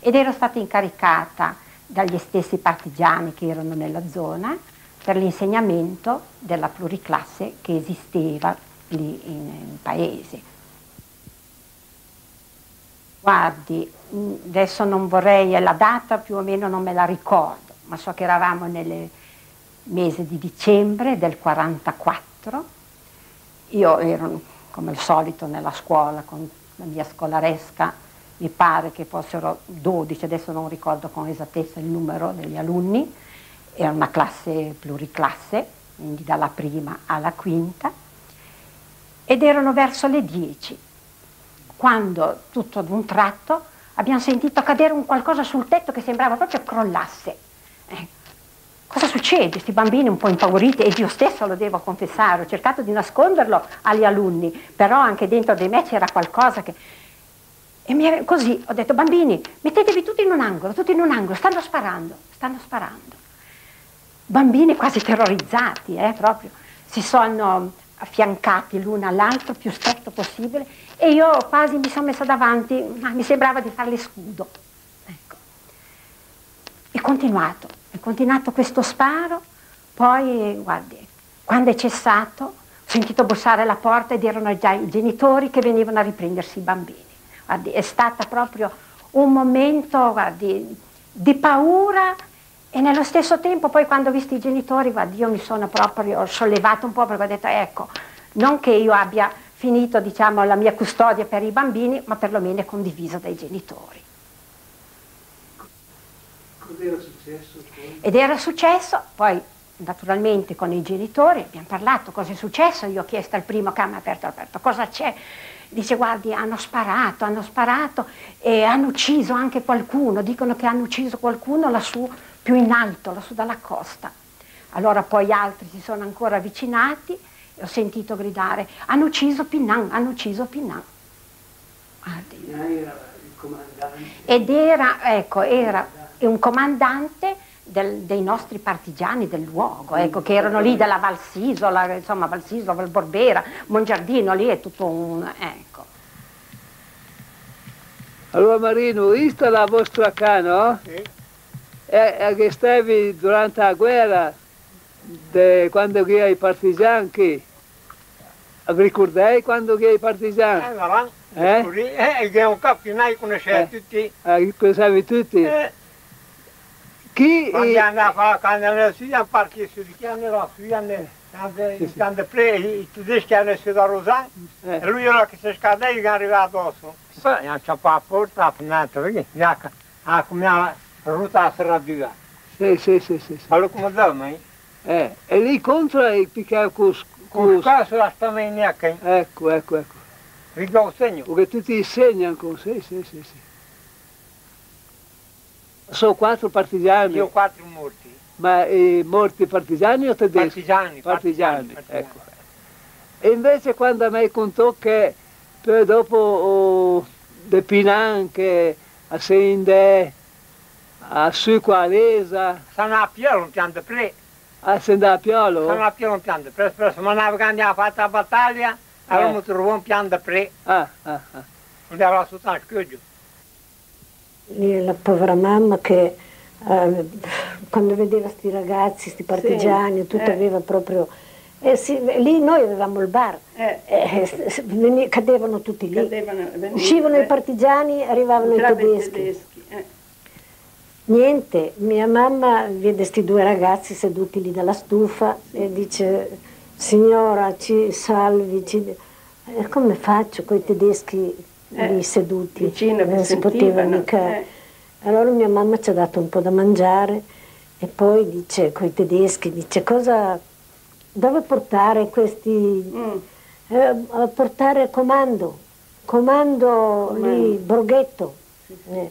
Speaker 12: ed ero stata incaricata dagli stessi partigiani che erano nella zona per l'insegnamento della pluriclasse che esisteva lì in paese. Guardi, mm, adesso non vorrei, la data più o meno non me la ricordo, ma so che eravamo nel mese di dicembre del 44. Io ero come al solito nella scuola con la mia scolaresca, mi pare che fossero 12, adesso non ricordo con esattezza il numero degli alunni, era una classe pluriclasse, quindi dalla prima alla quinta, ed erano verso le 10 quando tutto ad un tratto abbiamo sentito cadere un qualcosa sul tetto che sembrava proprio crollasse. Eh, cosa succede? Questi bambini un po' impauriti, ed io stesso lo devo confessare, ho cercato di nasconderlo agli alunni, però anche dentro di me c'era qualcosa che... E mi, così ho detto, bambini, mettetevi tutti in un angolo, tutti in un angolo, stanno sparando, stanno sparando. Bambini quasi terrorizzati, eh, proprio. Si sono affiancati l'uno all'altro, più stretto possibile, e io quasi mi sono messa davanti, ma mi sembrava di farle scudo. Ecco. E continuato, è continuato questo sparo, poi, guardi, quando è cessato, ho sentito bussare alla porta ed erano già i genitori che venivano a riprendersi i bambini. Guardi, è stato proprio un momento, guardi, di paura e nello stesso tempo poi quando ho visto i genitori, guarda, io mi sono proprio sollevato un po' perché ho detto, ecco, non che io abbia finito diciamo, la mia custodia per i bambini, ma perlomeno è condivisa dai genitori.
Speaker 13: Cos'era successo poi?
Speaker 12: Ed era successo, poi naturalmente con i genitori abbiamo parlato, cosa è successo, io ho chiesto al primo che mi ha aperto, aperto, cosa c'è? Dice guardi hanno sparato, hanno sparato e hanno ucciso anche qualcuno, dicono che hanno ucciso qualcuno lassù più in alto, lassù dalla costa. Allora poi altri si sono ancora avvicinati ho sentito gridare, hanno ucciso Pinnan, hanno ucciso Pinnan.
Speaker 13: Pinnan era il comandante.
Speaker 12: Ed era, ecco, era un comandante del, dei nostri partigiani del luogo, ecco, che erano lì della Valsisola, insomma Valsisola, Valborbera, Mongiardino, lì è tutto un... ecco.
Speaker 13: Allora Marino, vista la vostra casa, Sì e, e che stavi durante la guerra, de, quando che i partigiani, che ricordai quando che i partigiani?
Speaker 14: Eh, va eh? Così, eh, che un cappinaio conosceva eh. tutti.
Speaker 13: Eh, conoscevi tutti?
Speaker 14: Eh.
Speaker 13: Chi?
Speaker 14: Quando andava, quando andava su, a partire su, che andava su, quando pre, i tedeschi hanno essere da Rosan, eh. e lui era che si scadeva e è arrivato addosso. Poi ha ciappato la porta, ha finito, perché ha cominciato ruta serratura.
Speaker 13: Sì, sì, sì, sì.
Speaker 14: Allora come dove?
Speaker 13: Eh, e lì contro è piccato con...
Speaker 14: Con caso la stamenia che...
Speaker 13: Ecco, ecco, ecco.
Speaker 14: Riga un segno.
Speaker 13: Perché tutti insegnano con... Sì, sì, sì, sì. Sono quattro partigiani.
Speaker 14: Io quattro morti.
Speaker 13: Ma eh, morti partigiani o tedeschi?
Speaker 14: Partigiani.
Speaker 13: Partigiani, partigiani. ecco. E invece quando a me contò che poi dopo oh, De Pinan che a Sende a su qualesa.
Speaker 14: Sono a piolo un piano di pre.
Speaker 13: Ah, sei andato a piolo?
Speaker 14: Sono a piolo un piano di pre, spesso ma quando abbiamo fatto la battaglia, eh. avevamo trovato un piano di pre.
Speaker 13: Ah, ah, ah.
Speaker 14: Non aveva soltanto schiuggio.
Speaker 15: La povera mamma che eh, quando vedeva questi ragazzi, questi partigiani, sì, tutto eh. aveva proprio... Eh sì, lì noi avevamo il bar, eh. eh cadevano tutti lì, cadevano, uscivano i partigiani, arrivavano i tedeschi. tedeschi. Niente, mia mamma vede questi due ragazzi seduti lì dalla stufa e dice signora ci salvi, ci... E come faccio con i tedeschi eh, lì seduti?
Speaker 16: Vicino non si poteva mica...
Speaker 15: Eh. Allora mia mamma ci ha dato un po' da mangiare e poi dice con i tedeschi, dice cosa, dove portare questi, mm. eh, portare comando, comando, comando. lì, Borghetto. Sì, sì.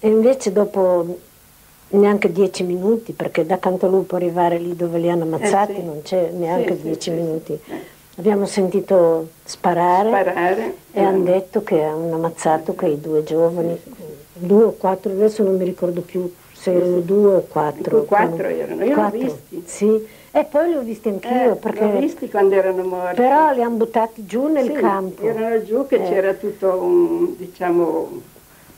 Speaker 15: Eh, e invece dopo neanche dieci minuti, perché da Cantolupo arrivare lì dove li hanno ammazzati eh sì. non c'è neanche sì, dieci sì, minuti. Eh. Abbiamo sentito sparare,
Speaker 16: sparare
Speaker 15: e hanno detto che hanno ammazzato quei due giovani, due o quattro, adesso non mi ricordo più se erano due o quattro.
Speaker 16: Quattro erano, io quattro, li ho visti.
Speaker 15: Sì, e poi li ho visti anch'io.
Speaker 16: Eh, perché... Li ho visti quando erano morti.
Speaker 15: Però li hanno buttati giù nel campo.
Speaker 16: erano giù che eh. c'era tutto un, diciamo,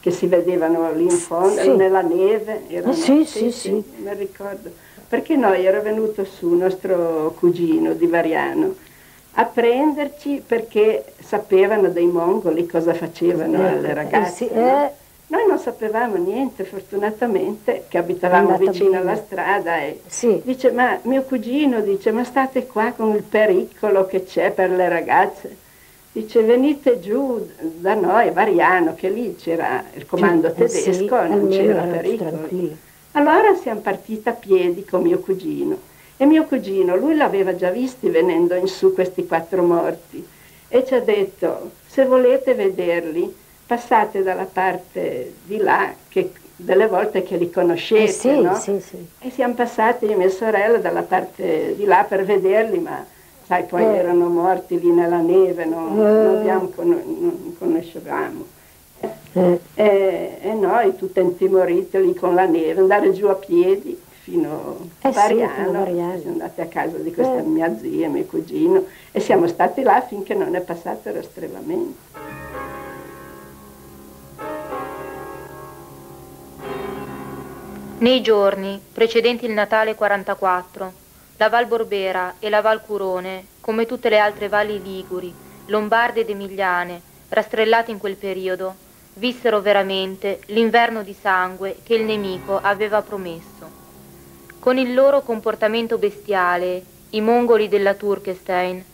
Speaker 16: che si vedevano lì in fondo, sì. nella neve. Erano,
Speaker 15: sì, sì, sì, sì,
Speaker 16: mi ricordo. Perché noi era venuto su nostro cugino di Variano a prenderci perché sapevano dei mongoli cosa facevano alle ragazze. Sì, no? eh. Noi non sapevamo niente, fortunatamente, che abitavamo vicino bene. alla strada e
Speaker 15: sì.
Speaker 16: dice, ma mio cugino dice, ma state qua con il pericolo che c'è per le ragazze. Dice venite giù da noi, Variano, che lì c'era il comando eh tedesco, sì, non c'era pericolo. Allora siamo partiti a piedi con mio cugino. E mio cugino, lui l'aveva già visti venendo in su questi quattro morti e ci ha detto, se volete vederli, passate dalla parte di là, che delle volte che li conoscete, eh
Speaker 15: sì,
Speaker 16: no?
Speaker 15: sì, sì.
Speaker 16: E siamo passati io e mia sorella dalla parte di là per vederli, ma sai, poi eh. erano morti lì nella neve, no? eh. non, abbiamo, non conoscevamo. Eh. E, e, noi tutte intimorite lì con la neve, andare giù a piedi
Speaker 7: fino
Speaker 15: Eh
Speaker 7: a
Speaker 15: sì,
Speaker 7: Variano,
Speaker 15: fino a Variano.
Speaker 7: siamo andati a casa di questa
Speaker 15: Eh.
Speaker 7: mia zia, mio cugino, e siamo stati là finché non è passato il rastrellamento.
Speaker 17: Nei giorni precedenti il Natale 44, la Val Borbera e la Val Curone, come tutte le altre valli liguri, lombarde ed emiliane, rastrellate in quel periodo, vissero veramente l'inverno di sangue che il nemico aveva promesso. Con il loro comportamento bestiale, i mongoli della Turkestein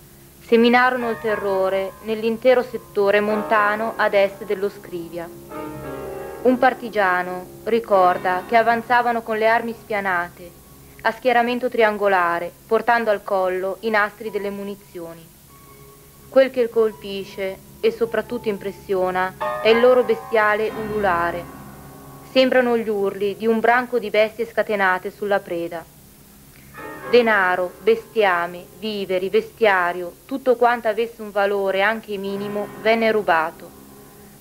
Speaker 17: seminarono il terrore nell'intero settore montano ad est dello Scrivia. Un partigiano ricorda che avanzavano con le armi spianate, a schieramento triangolare, portando al collo i nastri delle munizioni. Quel che colpisce e soprattutto impressiona è il loro bestiale ululare. Sembrano gli urli di un branco di bestie scatenate sulla preda. Denaro, bestiame, viveri, vestiario, tutto quanto avesse un valore anche minimo, venne rubato.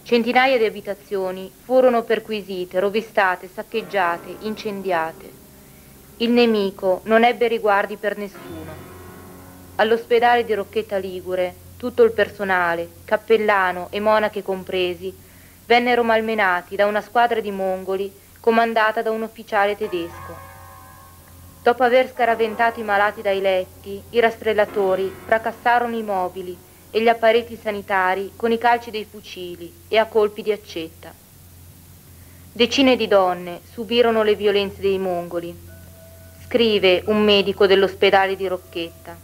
Speaker 17: Centinaia di abitazioni furono perquisite, rovistate, saccheggiate, incendiate. Il nemico non ebbe riguardi per nessuno. All'ospedale di Rocchetta Ligure tutto il personale, cappellano e monache compresi, vennero malmenati da una squadra di mongoli comandata da un ufficiale tedesco. Dopo aver scaraventato i malati dai letti, i rastrellatori fracassarono i mobili e gli apparecchi sanitari con i calci dei fucili e a colpi di accetta. Decine di donne subirono le violenze dei mongoli. Scrive un medico dell'ospedale di Rocchetta.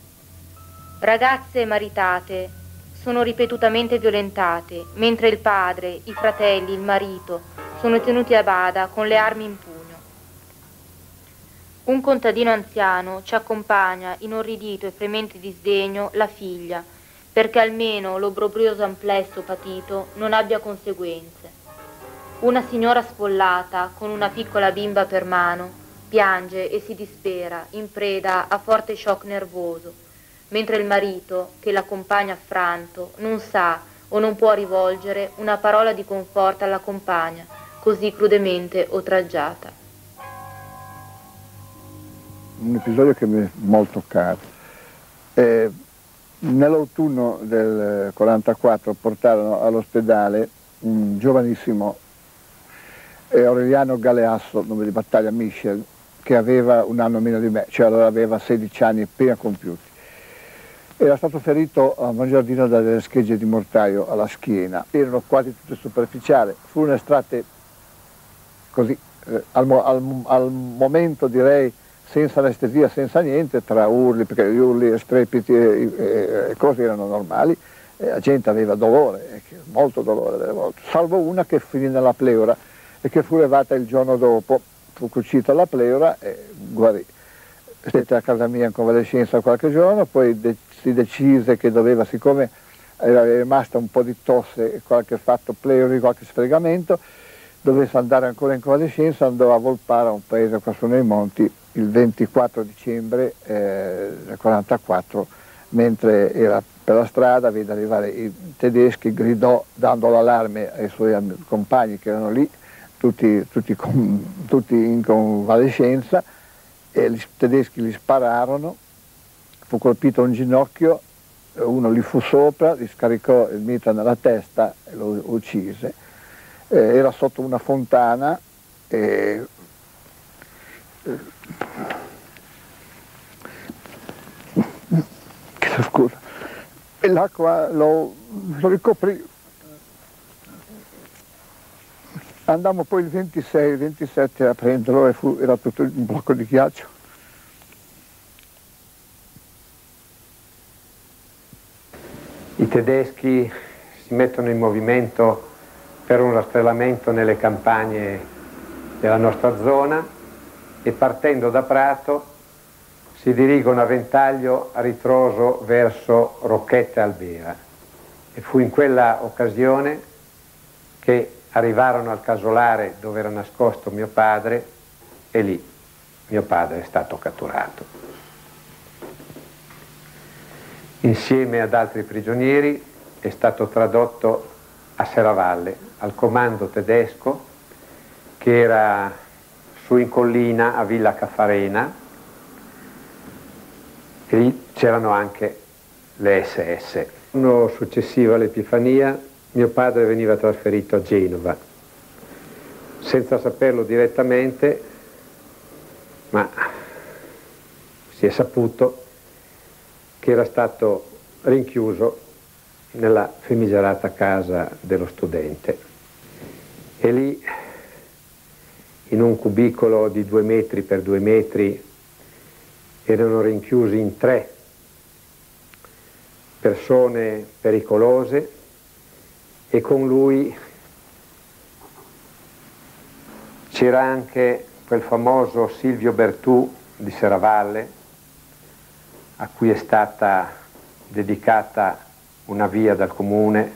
Speaker 17: Ragazze maritate sono ripetutamente violentate, mentre il padre, i fratelli, il marito sono tenuti a bada con le armi in pugno. Un contadino anziano ci accompagna, inorridito e fremente di sdegno, la figlia, perché almeno l'obbrobrioso amplesso patito non abbia conseguenze. Una signora sfollata, con una piccola bimba per mano, piange e si dispera, in preda a forte shock nervoso, mentre il marito, che l'accompagna affranto, non sa o non può rivolgere una parola di conforto alla compagna, così crudemente oltraggiata.
Speaker 9: Un episodio che mi è molto caro. Eh, nell'autunno del 44 portarono all'ospedale un giovanissimo eh, Aureliano Galeasso, nome di battaglia Michel, che aveva un anno meno di me, cioè allora aveva 16 anni appena compiuti. Era stato ferito a Mangiardino da delle schegge di mortaio alla schiena, erano quasi tutte superficiali, furono estratte così, eh, al, al, al momento direi senza anestesia, senza niente, tra urli, perché gli urli, strepiti e, e, e cose erano normali, e la gente aveva dolore, molto dolore delle volte, salvo una che finì nella pleura e che fu levata il giorno dopo, fu cucita la pleura e guarì. Stette a casa mia in convalescenza qualche giorno, poi de- si decise che doveva, siccome era rimasta un po' di tosse e qualche fatto pleuri, qualche sfregamento, dovesse andare ancora in convalescenza, andò a Volpara, un paese qua su nei monti, il 24 dicembre eh, del 1944, mentre era per la strada, vede arrivare i tedeschi, gridò dando l'allarme ai suoi compagni che erano lì, tutti, tutti, con- tutti in convalescenza, e i tedeschi gli spararono, fu colpito un ginocchio, uno gli fu sopra, gli scaricò il mitra nella testa e lo uccise. Eh, era sotto una fontana e Chiedo scusa. E l'acqua lo, lo ricoprì. Andammo poi il 26, il 27 a prenderlo e fu, era tutto un blocco di ghiaccio.
Speaker 6: I tedeschi si mettono in movimento per un rastrellamento nelle campagne della nostra zona e partendo da Prato si dirigono a ventaglio a ritroso verso Rocchetta Albera. E fu in quella occasione che arrivarono al casolare dove era nascosto mio padre e lì mio padre è stato catturato. Insieme ad altri prigionieri è stato tradotto a Serravalle, al comando tedesco che era su in collina a Villa Caffarena e lì c'erano anche le SS. L'anno successivo all'Epifania mio padre veniva trasferito a Genova, senza saperlo direttamente, ma si è saputo che era stato rinchiuso nella famigerata casa dello studente. E lì, in un cubicolo di due metri per due metri, erano rinchiusi in tre persone pericolose e con lui c'era anche quel famoso Silvio Bertù di Serravalle a cui è stata dedicata una via dal comune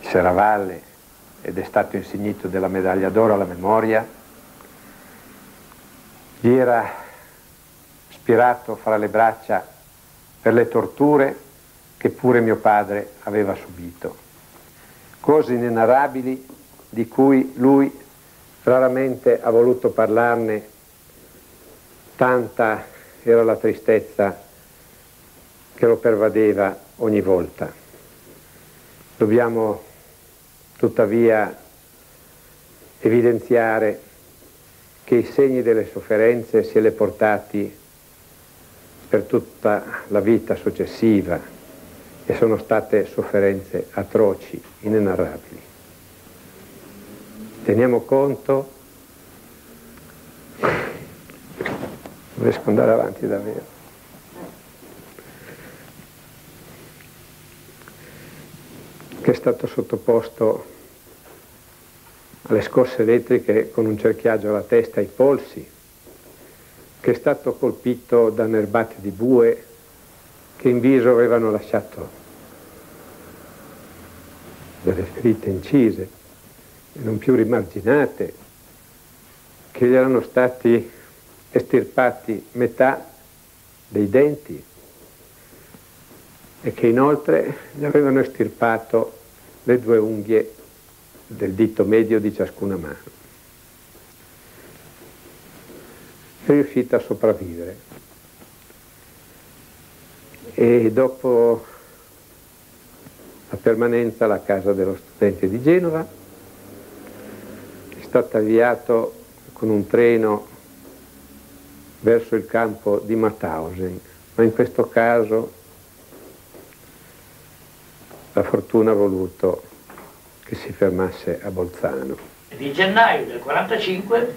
Speaker 6: di Serravalle ed è stato insignito della medaglia d'oro alla memoria. Gli era spirato fra le braccia per le torture che pure mio padre aveva subito. Cose inenarrabili di cui lui raramente ha voluto parlarne, tanta era la tristezza che lo pervadeva ogni volta. Dobbiamo tuttavia evidenziare che i segni delle sofferenze se è portati per tutta la vita successiva e sono state sofferenze atroci, inenarrabili. Teniamo conto, non riesco ad andare avanti davvero, che è stato sottoposto alle scosse elettriche con un cerchiaggio alla testa ai polsi, che è stato colpito da nerbate di bue che in viso avevano lasciato delle ferite incise e non più rimarginate, che gli erano stati estirpati metà dei denti e che inoltre gli avevano estirpato le due unghie del dito medio di ciascuna mano. È riuscita a sopravvivere e dopo la permanenza alla casa dello studente di Genova è stato avviato con un treno verso il campo di Mauthausen, ma in questo caso la fortuna ha voluto che si fermasse a Bolzano.
Speaker 18: Di gennaio del 45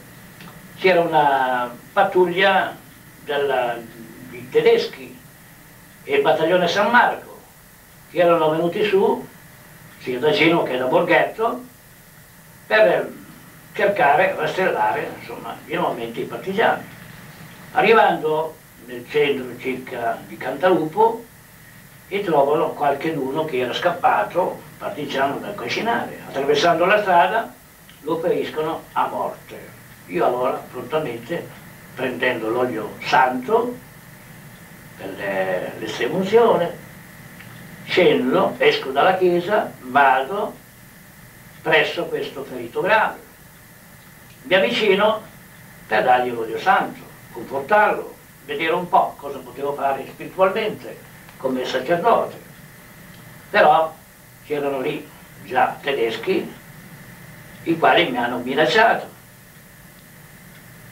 Speaker 18: c'era una pattuglia della, di tedeschi e il battaglione San Marco che erano venuti su sia da Genova che da Borghetto per cercare, rastrellare insomma, nuovamente i partigiani. Arrivando nel centro circa di Cantalupo e trovano qualcheduno che era scappato, partigiano dal cascinare. Attraversando la strada lo feriscono a morte. Io allora prontamente, prendendo l'olio santo l'estremunzione, scendo, esco dalla chiesa, vado presso questo ferito grave. Mi avvicino per dargli l'olio santo, confortarlo, vedere un po' cosa potevo fare spiritualmente come sacerdote. Però c'erano lì già tedeschi i quali mi hanno minacciato.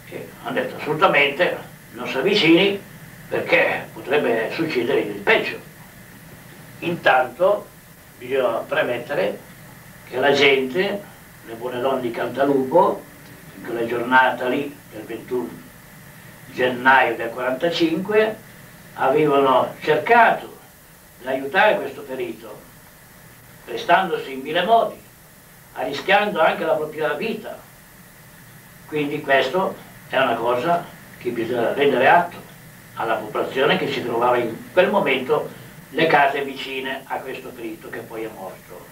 Speaker 18: Che hanno detto assolutamente non si avvicini perché potrebbe succedere il peggio. Intanto bisogna premettere che la gente, le buone donne di Cantalupo, in quella giornata lì del 21 gennaio del 45, avevano cercato di aiutare questo ferito, prestandosi in mille modi, arrischiando anche la propria vita. Quindi questo è una cosa che bisogna rendere atto alla popolazione che si trovava in quel momento le case vicine a questo ferito che poi è morto.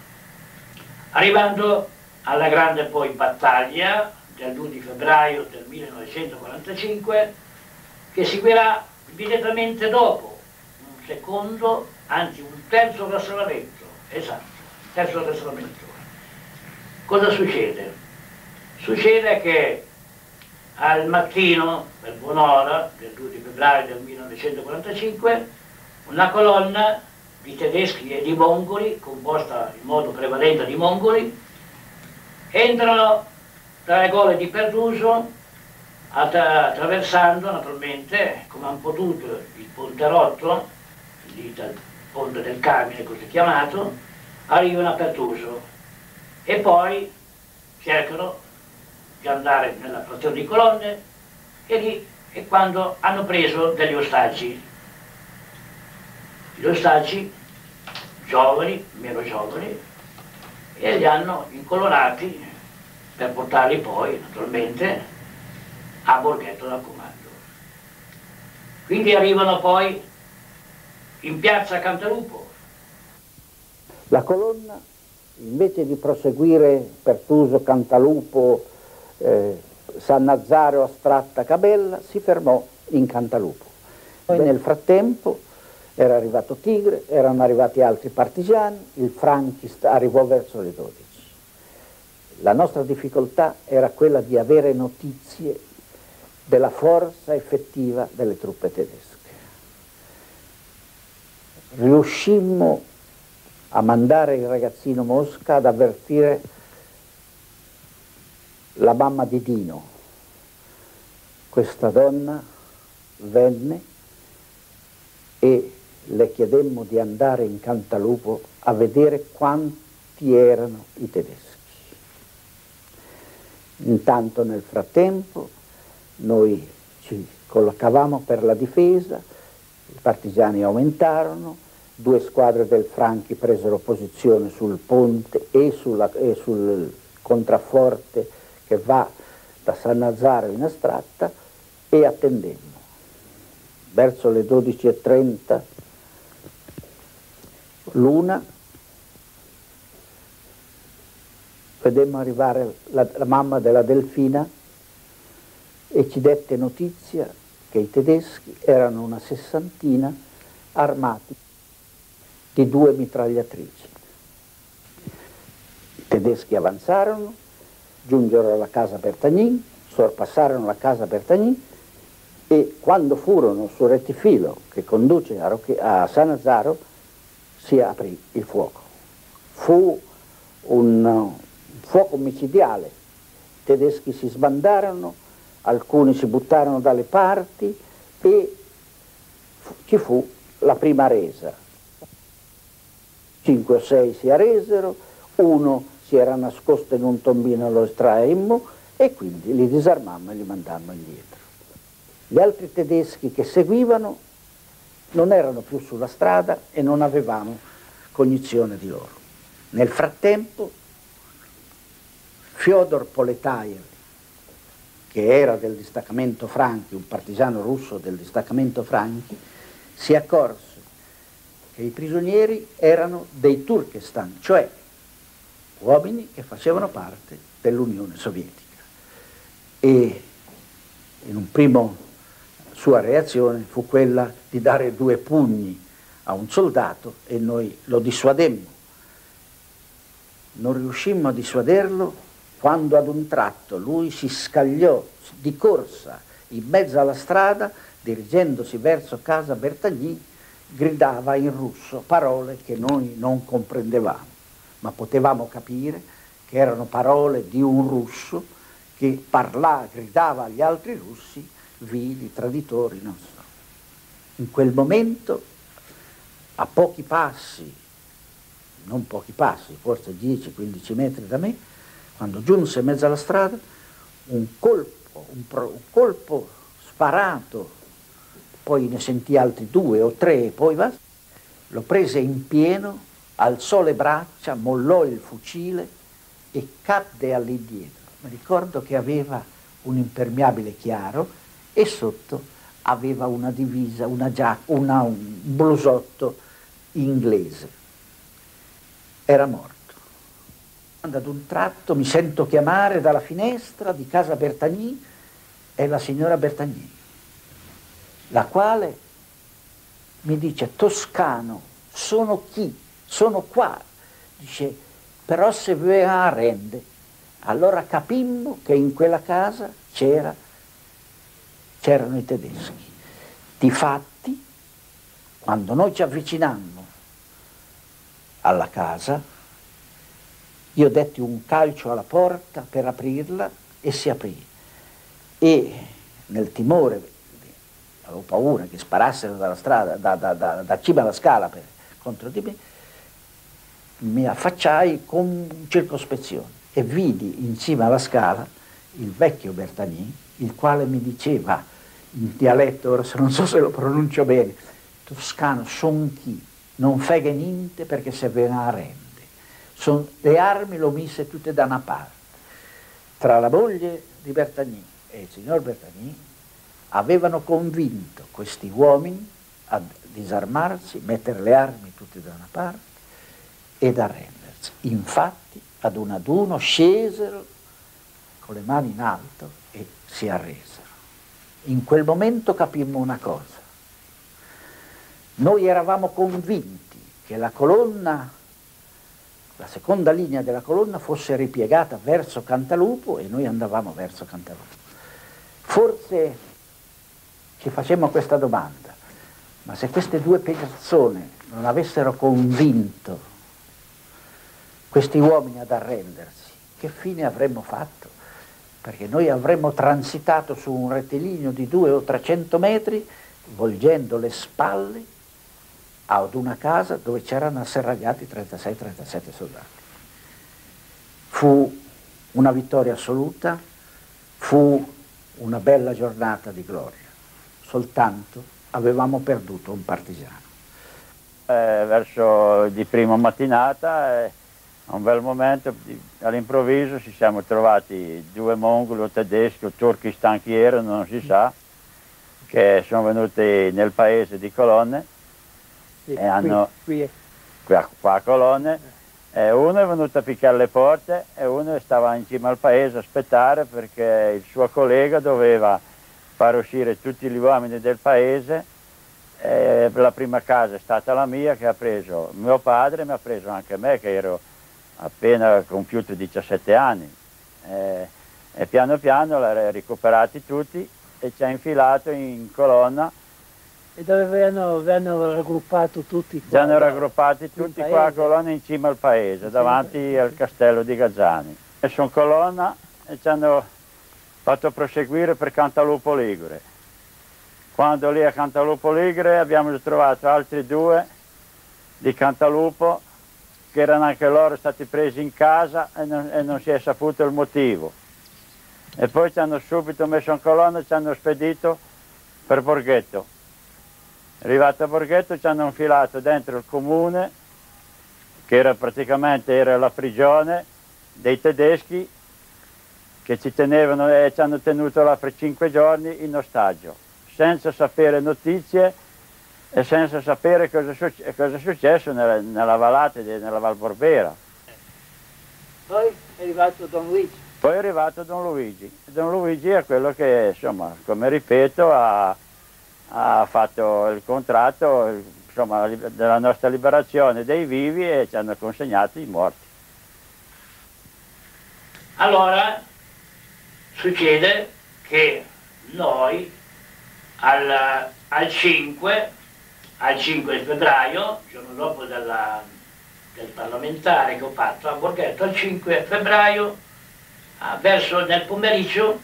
Speaker 18: Arrivando alla grande poi battaglia del 2 di febbraio del 1945 che seguirà immediatamente dopo un secondo, anzi un terzo rastrellamento, esatto, terzo rastrellamento. Cosa succede? Succede che al mattino, per buon'ora, del 2 di febbraio del 1945, una colonna di tedeschi e di mongoli, composta in modo prevalente di mongoli, entrano tra le gole di Perduso, attraversando naturalmente, come hanno potuto, il ponte rotto, il ponte del Carmine così chiamato, arrivano a Pertuso e poi cercano di andare nella frazione di colonne e lì è quando hanno preso degli ostaggi. Gli ostaggi giovani, meno giovani, e li hanno incolorati per portarli poi naturalmente a Borghetto dal comando. Quindi arrivano poi in piazza Cantalupo.
Speaker 19: La colonna invece di proseguire Pertuso, Cantalupo, eh, San Nazzaro, Astratta, Cabella, si fermò in Cantalupo. Poi nel frattempo era arrivato Tigre, erano arrivati altri partigiani, il Franchist arrivò verso le 12. La nostra difficoltà era quella di avere notizie della forza effettiva delle truppe tedesche. Riuscimmo a mandare il ragazzino Mosca ad avvertire la mamma di Dino. Questa donna venne e le chiedemmo di andare in Cantalupo a vedere quanti erano i tedeschi. Intanto nel frattempo noi ci collocavamo per la difesa, i partigiani aumentarono, due squadre del Franchi presero posizione sul ponte e, sulla, e sul contrafforte che va da San Nazaro in Astratta e attendemmo. Verso le 12.30 l'una vedemmo arrivare la, la mamma della Delfina e ci dette notizia che i tedeschi erano una sessantina armati di due mitragliatrici. I tedeschi avanzarono, giunsero alla casa Bertagnin, sorpassarono la casa Bertagnin e quando furono sul rettifilo che conduce a, Roche, a San Nazaro si aprì il fuoco. Fu un fuoco micidiale, i tedeschi si sbandarono, alcuni si buttarono dalle parti e ci fu la prima resa. Cinque o sei si arresero, uno si era nascosto in un tombino, lo estraemmo e quindi li disarmammo e li mandammo indietro. Gli altri tedeschi che seguivano non erano più sulla strada e non avevamo cognizione di loro. Nel frattempo Fyodor Poletaev, che era del distaccamento Franchi, un partigiano russo del distaccamento Franchi, si accorse che i prigionieri erano dei Turkestan, cioè uomini che facevano parte dell'Unione Sovietica. E in un primo sua reazione fu quella di dare due pugni a un soldato e noi lo dissuademmo. Non riuscimmo a dissuaderlo quando ad un tratto lui si scagliò di corsa in mezzo alla strada, dirigendosi verso casa Bertagni, gridava in russo parole che noi non comprendevamo, ma potevamo capire che erano parole di un russo che parlava, gridava agli altri russi, vili, traditori, non so. In quel momento, a pochi passi, non pochi passi, forse 10-15 metri da me, quando giunse in mezzo alla strada, un colpo, un, pro, un colpo sparato, poi ne sentì altri due o tre poi va, lo prese in pieno, alzò le braccia, mollò il fucile e cadde all'indietro. Mi ricordo che aveva un impermeabile chiaro e sotto aveva una divisa, una giacca, una, un blusotto inglese. Era morto ad un tratto mi sento chiamare dalla finestra di casa Bertagni, è la signora Bertagni, la quale mi dice, Toscano, sono chi? Sono qua. Dice, però se ve rende. Allora capimmo che in quella casa c'era c'erano i tedeschi. Difatti, quando noi ci avvicinammo alla casa, io detti un calcio alla porta per aprirla e si aprì. E nel timore, avevo paura che sparassero dalla strada, da, da, da, da cima alla scala per, contro di me, mi affacciai con circospezione e vidi in cima alla scala il vecchio Bertani, il quale mi diceva in dialetto, ora non so se lo pronuncio bene, toscano, son chi, non feghe niente perché se ve ne arrende. Son, le armi lo mise tutte da una parte. Tra la moglie di Bertani e il signor Bertani avevano convinto questi uomini a disarmarsi, mettere le armi tutte da una parte ed arrendersi. Infatti ad uno ad uno scesero con le mani in alto e si arresero. In quel momento capimmo una cosa. Noi eravamo convinti che la colonna, la seconda linea della colonna fosse ripiegata verso Cantalupo e noi andavamo verso Cantalupo. Forse ci facemmo questa domanda, ma se queste due persone non avessero convinto questi uomini ad arrendersi, che fine avremmo fatto? Perché noi avremmo transitato su un rettilineo di 200 o 300 metri, volgendo le spalle ad una casa dove c'erano asserragliati 36-37 soldati. Fu una vittoria assoluta, fu una bella giornata di gloria, soltanto avevamo perduto un partigiano.
Speaker 20: Eh, verso di prima mattinata eh, a un bel momento all'improvviso ci siamo trovati due mongoli o tedeschi o turchi stanchi erano, non si sa, che sono venuti nel paese di Colonne sì, e hanno qui, qui, qua a Colonne e uno è venuto a picchiare le porte e uno stava in cima al paese a aspettare perché il suo collega doveva far uscire tutti gli uomini del paese e la prima casa è stata la mia che ha preso mio padre mi ha preso anche me che ero appena compiuto 17 anni eh, e piano piano l'ha recuperati tutti e ci ha infilato in colonna
Speaker 4: e dove vennero, vennero raggruppato tutti
Speaker 20: qua? Ci hanno raggruppati tutti qua a colonna in cima al paese, davanti al castello di Gazzani. E sono colonna e ci hanno fatto proseguire per Cantalupo Ligure. Quando lì a Cantalupo Ligure abbiamo trovato altri due di Cantalupo che erano anche loro stati presi in casa e non, e non si è saputo il motivo. E poi ci hanno subito messo in colonna e ci hanno spedito per Borghetto. Arrivato a Borghetto ci hanno infilato dentro il comune, che era praticamente era la prigione dei tedeschi che ci tenevano e ci hanno tenuto là per cinque giorni in ostaggio, senza sapere notizie e senza sapere cosa, cosa è successo nella, nella vallata, nella Val Borbera.
Speaker 4: Poi è arrivato Don Luigi.
Speaker 20: Poi è arrivato Don Luigi. Don Luigi è quello che, insomma, come ripeto, ha, ha fatto il contratto insomma, della nostra liberazione dei vivi e ci hanno consegnato i morti.
Speaker 18: Allora succede che noi al, al 5 al 5 febbraio, giorno dopo della, del parlamentare che ho fatto a Borghetto, al 5 febbraio, verso nel pomeriggio,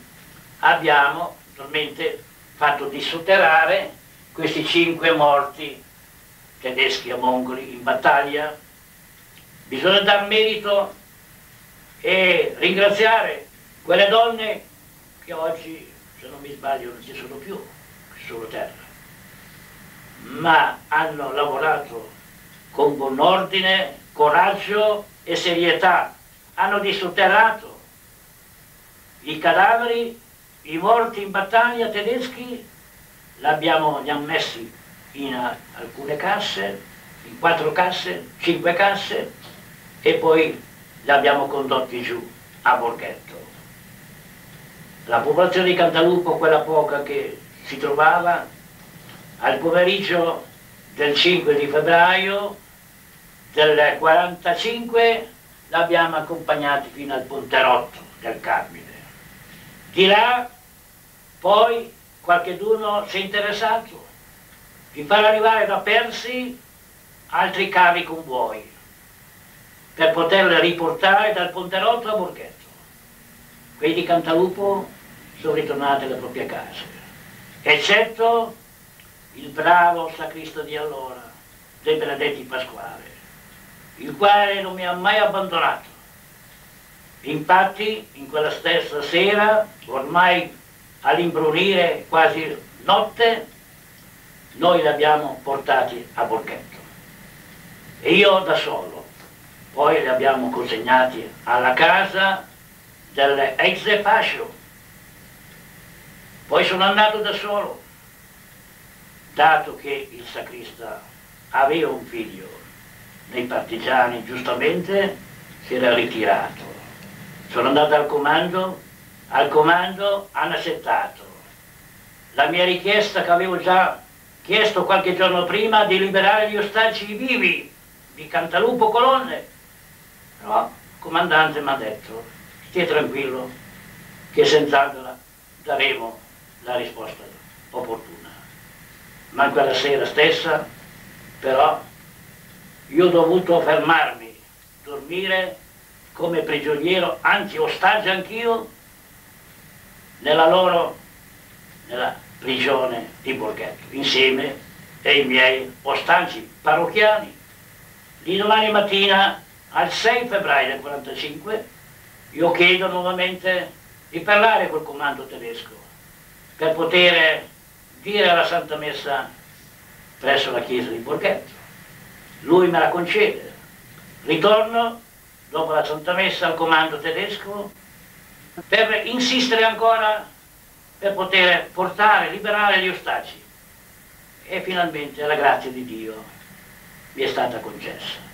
Speaker 18: abbiamo naturalmente fatto dissotterrare questi cinque morti tedeschi e mongoli in battaglia. Bisogna dar merito e ringraziare quelle donne che oggi, se non mi sbaglio, non ci sono più, solo terra ma hanno lavorato con buon ordine, coraggio e serietà. Hanno disotterrato i cadaveri, i morti in battaglia tedeschi, li hanno messi in alcune casse, in quattro casse, cinque casse, e poi li abbiamo condotti giù a Borghetto. La popolazione di Cantalupo, quella poca che si trovava, al pomeriggio del 5 di febbraio del 45 l'abbiamo accompagnati fino al Ponterotto del Carmine. Di là poi qualcheduno si è interessato di far arrivare da Persi altri carri convoi per poterle riportare dal Ponterotto a Borghetto. Quelli di Cantalupo sono ritornati alle proprie case, eccetto il bravo sacristo di allora, De Benedetti Pasquale, il quale non mi ha mai abbandonato. Infatti, in quella stessa sera, ormai all'imbrunire quasi notte, noi li abbiamo portati a Borghetto. E io da solo. Poi li abbiamo consegnati alla casa dell'ex fascio. Poi sono andato da solo, dato che il sacrista aveva un figlio nei partigiani, giustamente si era ritirato. Sono andato al comando, al comando hanno accettato la mia richiesta che avevo già chiesto qualche giorno prima di liberare gli ostaggi vivi di Cantalupo Colonne. Però il comandante mi ha detto, stia tranquillo, che senz'altro daremo la risposta opportuna. Ma quella sera stessa, però, io ho dovuto fermarmi, dormire come prigioniero, anzi ostaggio anch'io, nella loro, nella prigione di Borghetto, insieme ai miei ostaggi parrocchiani. Di domani mattina, al 6 febbraio del 45, io chiedo nuovamente di parlare col comando tedesco per poter dire alla Santa Messa presso la chiesa di Borghetto. Lui me la concede. Ritorno dopo la Santa Messa al comando tedesco per insistere ancora per poter portare, liberare gli ostaggi. E finalmente la grazia di Dio mi è stata concessa.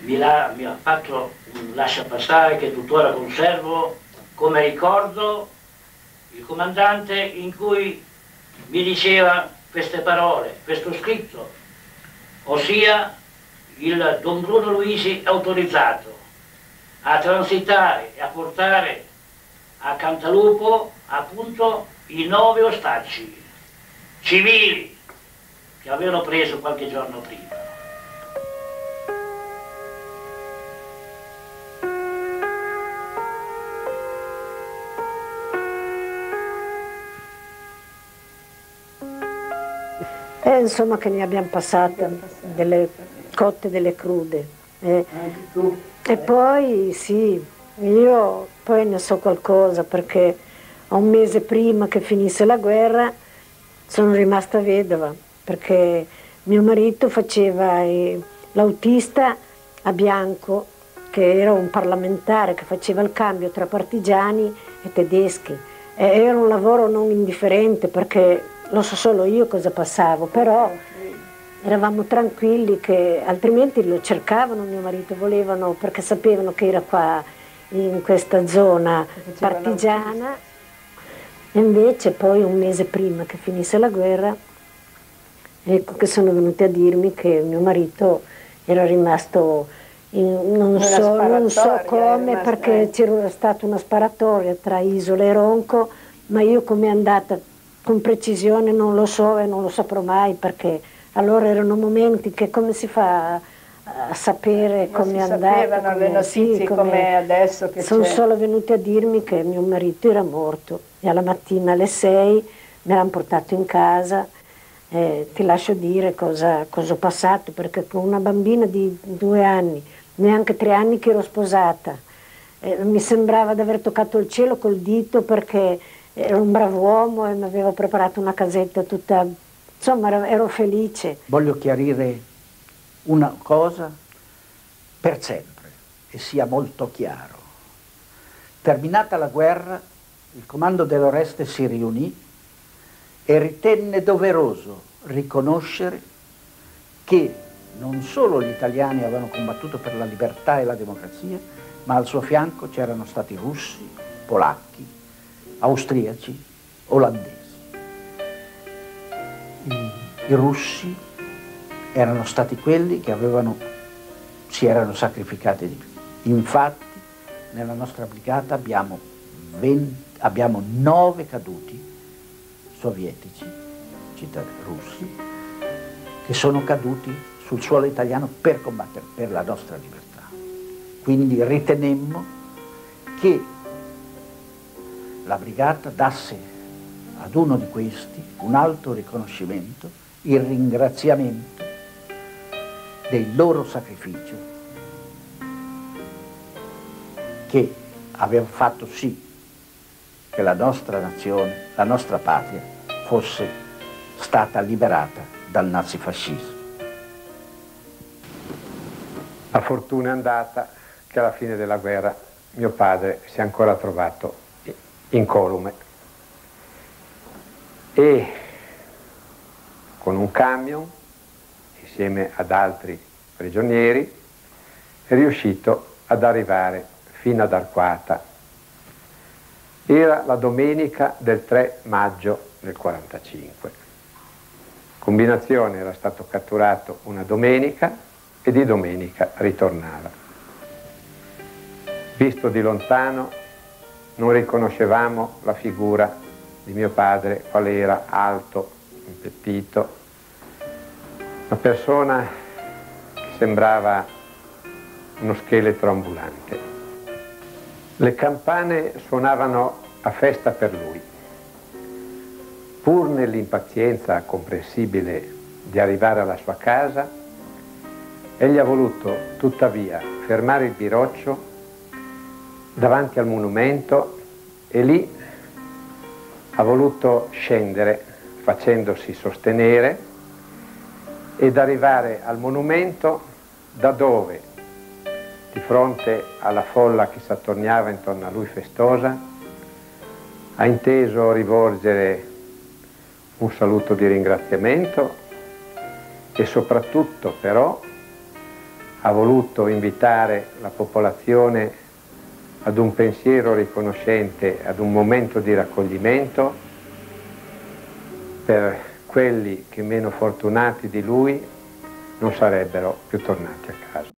Speaker 18: Mi, la, mi ha fatto un lascia passare che tuttora conservo come ricordo il comandante in cui mi diceva queste parole, questo scritto, ossia il Don Bruno Luisi autorizzato a transitare e a portare a Cantalupo appunto i nove ostaggi civili che avevano preso qualche giorno prima.
Speaker 15: Eh, insomma che ne abbiamo passate delle cotte delle crude. Eh. E poi sì, io poi ne so qualcosa perché un mese prima che finisse la guerra sono rimasta vedova perché mio marito faceva eh, l'autista a Bianco che era un parlamentare che faceva il cambio tra partigiani e tedeschi. E era un lavoro non indifferente perché lo so solo io cosa passavo, però eravamo tranquilli che altrimenti lo cercavano mio marito, volevano perché sapevano che era qua in questa zona partigiana. E invece poi un mese prima che finisse la guerra, ecco che sono venuti a dirmi che mio marito era rimasto in, non, so, non, so, come perché c'era stata una sparatoria tra Isola e Ronco, ma io come è andata con precisione non lo so e non lo saprò mai perché allora erano momenti che come si fa a sapere come è andato?
Speaker 7: sapevano le notizie sì, come adesso che
Speaker 15: Sono solo venuti a dirmi che mio marito era morto e alla mattina alle 6 me l'hanno portato in casa eh, ti lascio dire cosa, cosa ho passato perché con una bambina di due anni, neanche tre anni che ero sposata, eh, mi sembrava di aver toccato il cielo col dito perché ero un bravo uomo e mi aveva preparato una casetta tutta, insomma ero felice.
Speaker 19: Voglio chiarire una cosa per sempre e sia molto chiaro. Terminata la guerra, il comando dell'Oreste si riunì e ritenne doveroso riconoscere che non solo gli italiani avevano combattuto per la libertà e la democrazia, ma al suo fianco c'erano stati russi, polacchi, austriaci, olandesi. I, I, russi erano stati quelli che avevano, si erano sacrificati di più. Infatti nella nostra brigata abbiamo, 20, abbiamo 9 caduti sovietici, cittadini russi, che sono caduti sul suolo italiano per combattere per la nostra libertà. Quindi ritenemmo che la brigata dasse ad uno di questi un alto riconoscimento, il ringraziamento del loro sacrificio che aveva fatto sì che la nostra nazione, la nostra patria fosse stata liberata dal nazifascismo.
Speaker 6: La fortuna è andata che alla fine della guerra mio padre si è ancora trovato incolume e con un camion insieme ad altri prigionieri è riuscito ad arrivare fino ad Arquata. Era la domenica del 3 maggio del 45. Combinazione era stato catturato una domenica e di domenica ritornava. Visto di lontano non riconoscevamo la figura di mio padre, quale era alto, impettito, una persona che sembrava uno scheletro ambulante. Le campane suonavano a festa per lui. Pur nell'impazienza comprensibile di arrivare alla sua casa, egli ha voluto tuttavia fermare il biroccio davanti al monumento e lì ha voluto scendere facendosi sostenere ed arrivare al monumento da dove, di fronte alla folla che si attorniava intorno a lui festosa, ha inteso rivolgere un saluto di ringraziamento e soprattutto però ha voluto invitare la popolazione ad un pensiero riconoscente, ad un momento di raccoglimento per quelli che meno fortunati di lui non sarebbero più tornati a casa.